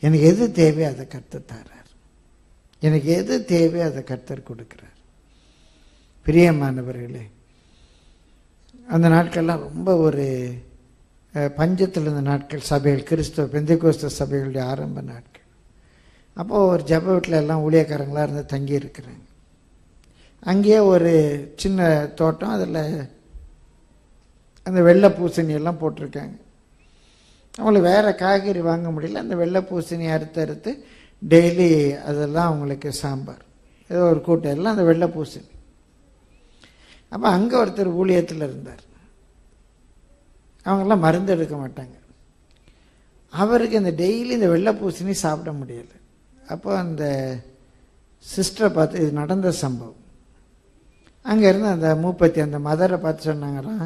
எனக்கு எது தேவையோ அதை கர்த்தர் தர்றார் எனக்கு எது தேவையோ அதை கர்த்தர் கொடுக்குறார். பிரியமானவர்களே அந்த நாட்கள்லாம் ரொம்ப ஒரு பஞ்சத்தில் இருந்த நாட்கள் சபைகள் கிறிஸ்தவ பெந்தைகோஸ்த சபைகளுடைய ஆரம்ப நாட்கள். அப்போது ஒரு ஜப வீட்டில் எல்லாம் ஊழியக்காரங்களாக இருந்து தங்கி இருக்கிறாங்க அங்கேயே ஒரு சின்ன தோட்டம் அதில் அந்த வெள்ளை பூசணி எல்லாம் போட்டிருக்காங்க. அவங்களுக்கு வேறு காய்கறி வாங்க முடியல. அந்த வெள்ளை பூசணி அறுத்து அறுத்து டெய்லி அதெல்லாம் அவங்களுக்கு சாம்பார். ஏதோ ஒரு கூட்டம் எல்லாம் அந்த வெள்ளை பூசணி. அப்போ அங்கே ஒருத்தர் ஊழியத்தில் இருந்தார். அவங்கெல்லாம் மருந்து எடுக்க மாட்டாங்க. அவருக்கு இந்த டெய்லி இந்த வெள்ளை பூசணி சாப்பிட முடியலை. அப்போ அந்த சிஸ்டரை பார்த்து இது நடந்த சம்பவம். அங்கே இருந்து அந்த மூப்பத்தி அந்த மதரை பார்த்து சொன்னாங்களாம்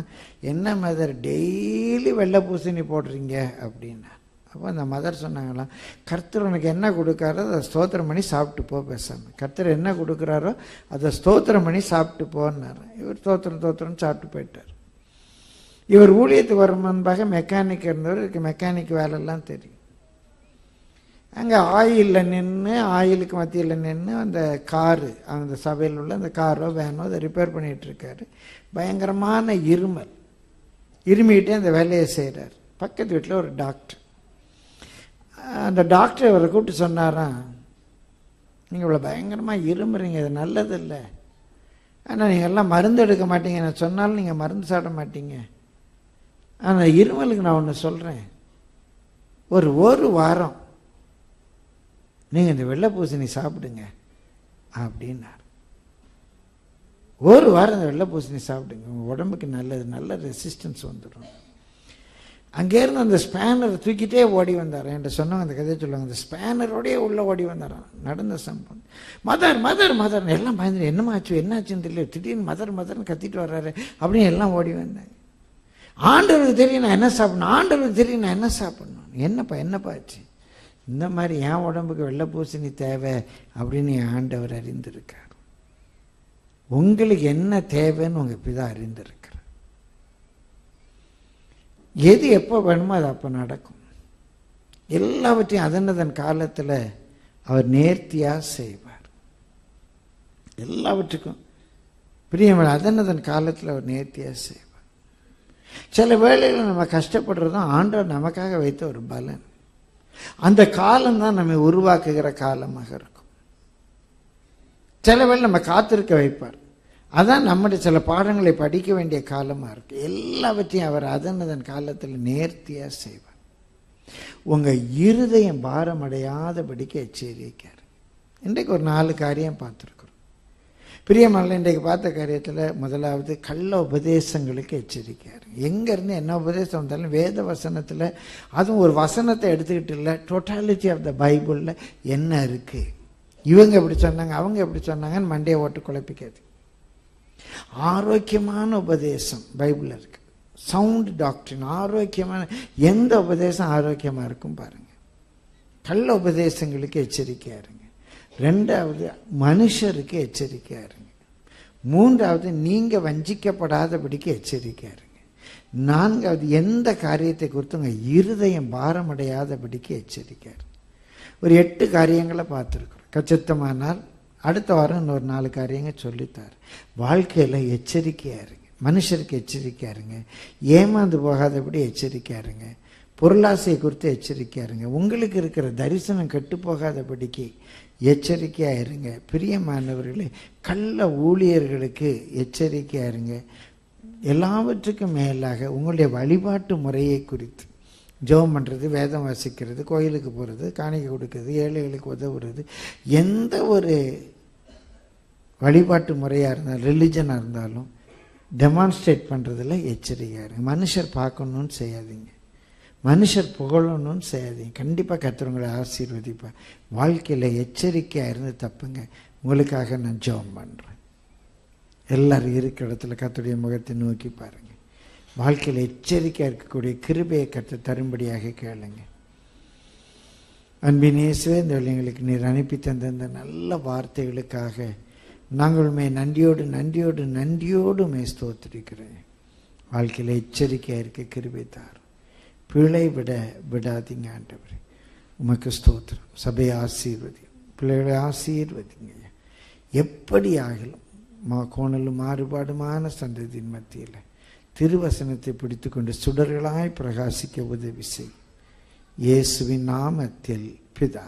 என்ன மதர் டெய்லி வெள்ளை பூசணி போடுறீங்க? அப்படின்னா. அப்போ அந்த மதர் சொன்னாங்களாம் கர்த்தர் உனக்கு என்ன கொடுக்காரோ அதை ஸ்தோத்திரம் பண்ணி சாப்பிட்டு போ பேசாமல் கர்த்தர் என்ன கொடுக்குறாரோ அதை ஸ்தோத்திரம் பண்ணி சாப்பிட்டு போன்னார். இவர் ஸ்தோத்திரம் ஸ்தோத்திரம் சாப்பிட்டு போயிட்டார். இவர் ஊழியத்துக்கு வரும் முன்பாக மெக்கானிக் இருந்தவர் மெக்கானிக் வேலைலாம் தெரியும். அங்கே ஆயிலில் நின்று ஆயிலுக்கு மத்தியில் நின்று அந்த காரு அந்த சபையில் உள்ள அந்த காரோ வேனோ அதை ரிப்பேர் பண்ணிகிட்ருக்காரு பயங்கரமான இருமல். இருமிகிட்டே அந்த வேலையை செய்கிறார் பக்கத்து வீட்டில் ஒரு டாக்டர் அந்த டாக்டர் அவரை கூப்பிட்டு சொன்னாராம் நீங்கள் இவ்வளோ பயங்கரமாக இருமுறீங்க இது நல்லதில்லை. ஆனால் நீங்கள் எல்லாம் மருந்து எடுக்க மாட்டீங்க. நான் சொன்னாலும் நீங்கள் மருந்து சாப்பிட மாட்டீங்க. ஆனால் இருமலுக்கு நான் ஒன்று சொல்கிறேன் ஒரு ஒரு வாரம் நீங்கள் இந்த வெள்ளை பூசணி சாப்பிடுங்க அப்படின்னார். ஒரு வாரம் இந்த வெள்ளை பூசணி சாப்பிடுங்க உங்கள் உடம்புக்கு நல்லது நல்ல ரெசிஸ்டன்ஸ் வந்துடும். அங்கேருந்து அந்த ஸ்பேனர் தூக்கிட்டே ஓடி வந்தார். என்கிட்ட சொன்னவங்க அந்த கதையை சொல்லுவாங்க அந்த ஸ்பேனரோடய உள்ளே ஓடி வந்தாரான் நடந்த சம்பவம். மதர் மதர் மதர் எல்லாம் பயந்து என்னமாச்சு என்னாச்சுன்னு தெரியல. திடீர்னு மதர் மதர்னு கத்திட்டு வர்றாரு. அப்படின்னு எல்லாம் ஓடி வந்தாங்க. ஆண்டவருக்கு தெரியும் நான் என்ன சாப்பிடணும் ஆண்டவருக்கு தெரியும் நான் என்ன சாப்பிடணும். என்னப்பா என்னப்பா ஆச்சு? இந்த மாதிரி என் உடம்புக்கு வெள்ளை பூசணி தேவை அப்படின்னு என் ஆண்டவர் அறிந்திருக்கார். உங்களுக்கு என்ன தேவைன்னு உங்கள் பிதா அறிந்திருக்கிறார். எது எப்போ வேணுமோ அது அப்போ நடக்கும். எல்லாவற்றையும் அதனதன் காலத்தில் அவர் நேர்த்தியாக செய்வார். எல்லாவற்றுக்கும் பிரியமன் அதனதன் காலத்தில் அவர் நேர்த்தியாக செய்வார். சில வேளைகளில் நம்ம கஷ்டப்படுறதும் ஆண்டவர் நமக்காக வைத்த ஒரு பலன். அந்த காலம் தான் நம்மை உருவாக்குகிற காலமாக இருக்கும். சில வேளை நம்ம காத்திருக்க வைப்பார். அதான் நம்முடைய சில பாடங்களை படிக்க வேண்டிய காலமாக இருக்கு. எல்லாவற்றையும் அவர் அதன் அதன் காலத்தில் நேர்த்தியாக செய்வார். உங்கள் இருதயம் பாரமடையாதபடிக்கு எச்சரிக்கார் இன்றைக்கு ஒரு நாலு காரியம் பார்த்துருக்கோம். பிரியமல்ல இன்றைக்கு பார்த்த காரியத்தில் முதலாவது கள்ள உபதேசங்களுக்கு எச்சரிக்கார் எங்கேருந்து என்ன உபதேசம் வந்தாலும் வேத வசனத்தில் அதுவும் ஒரு வசனத்தை எடுத்துக்கிட்டு இல்லை டோட்டாலிட்டி ஆஃப் த பைபிளில் என்ன இருக்குது இவங்க எப்படி சொன்னாங்க அவங்க எப்படி சொன்னாங்கன்னு மண்டையை ஓட்டு குழப்பிக்காது. ஆரோக்கியமான உபதேசம் பைபிளில் இருக்குது சவுண்ட் டாக்டரின் ஆரோக்கியமான எந்த உபதேசம் ஆரோக்கியமாக இருக்கும் பாருங்கள் கள்ள உபதேசங்களுக்கு எச்சரிக்கையாருங்க. ரெண்டாவது மனுஷருக்கு எச்சரிக்கையாக இருங்க மூன்றாவது நீங்கள் வஞ்சிக்கப்படாதபடிக்கு எச்சரிக்கையாக இருங்க நான்காவது எந்த காரியத்தை குறித்துங்க இருதயம் பாரமடையாதபடிக்கு எச்சரிக்கையாக ஒரு எட்டு காரியங்களை பார்த்துருக்குறோம். கச்சித்தமானால் அடுத்த வாரம் இன்னொரு நாலு காரியங்கள் சொல்லித்தார். வாழ்க்கையில் எச்சரிக்கையாக இருங்க மனுஷருக்கு எச்சரிக்கையாக இருங்க ஏமாந்து போகாதபடி எச்சரிக்கையாக இருங்க பொருளாசையை குறித்து எச்சரிக்கையாக இருங்க உங்களுக்கு இருக்கிற தரிசனம் கெட்டு போகாதபடிக்கு எச்சரிக்கையாக இருங்க பிரியமானவர்களே கள்ள ஊழியர்களுக்கு எச்சரிக்கையாக இருங்க எல்லாவற்றுக்கும் மேலாக உங்களுடைய வழிபாட்டு முறையை குறித்து. ஜெபம் பண்ணுறது வேதம் வாசிக்கிறது கோயிலுக்கு போகிறது காணிக்கை கொடுக்கறது ஏழைகளுக்கு உதவுறது எந்த ஒரு வழிபாட்டு முறையாக இருந்தாலும் ரிலிஜனாக இருந்தாலும் டெமான்ஸ்ட்ரேட் பண்ணுறதுல எச்சரிக்கையாக இருங்க. மனுஷர் பார்க்கணுன்னு செய்யாதீங்க. மனுஷர் புகழணும்னு செய்யாதீங்க. கண்டிப்பாக கத்துறவங்களை ஆசீர்வதிப்பேன் வாழ்க்கையில் எச்சரிக்கையாக இருந்து தப்புங்க. உங்களுக்காக நான் ஜெபம் பண்ணுறேன் எல்லோரும் இருக்கிற இடத்துல கத்துடைய முகத்தை நோக்கி பாருங்கள் வாழ்க்கையில் எச்சரிக்கையாக இருக்கக்கூடிய கிருபையை கற்று தரும்படியாக கேளுங்க. அன்பின் இயேசுவே இந்த எங்களுக்கு நீர் அனுப்பி தந்த இந்த நல்ல வார்த்தைகளுக்காக நாங்களுமே நன்றியோடு நன்றியோடு நன்றியோடு மே ஸ்தோத்திருக்கிறேன் வாழ்க்கையில் எச்சரிக்கையாக இருக்க கிருபை தார் பிழை விட விடாதீங்க ஆண்டவர். உமக்கு ஸ்தோத்திரம். சபையை ஆசீர்வதி பிள்ளைகளை ஆசீர்வதிங்க. எப்படி ஆகலும் மா கோணலும் மாறுபாடுமான சந்ததியின் மத்தியில் திருவசனத்தை பிடித்து கொண்டு சுடர்களாய் பிரகாசிக்க உதவி செய். இயேசுவின் நாமத்தில் பிதா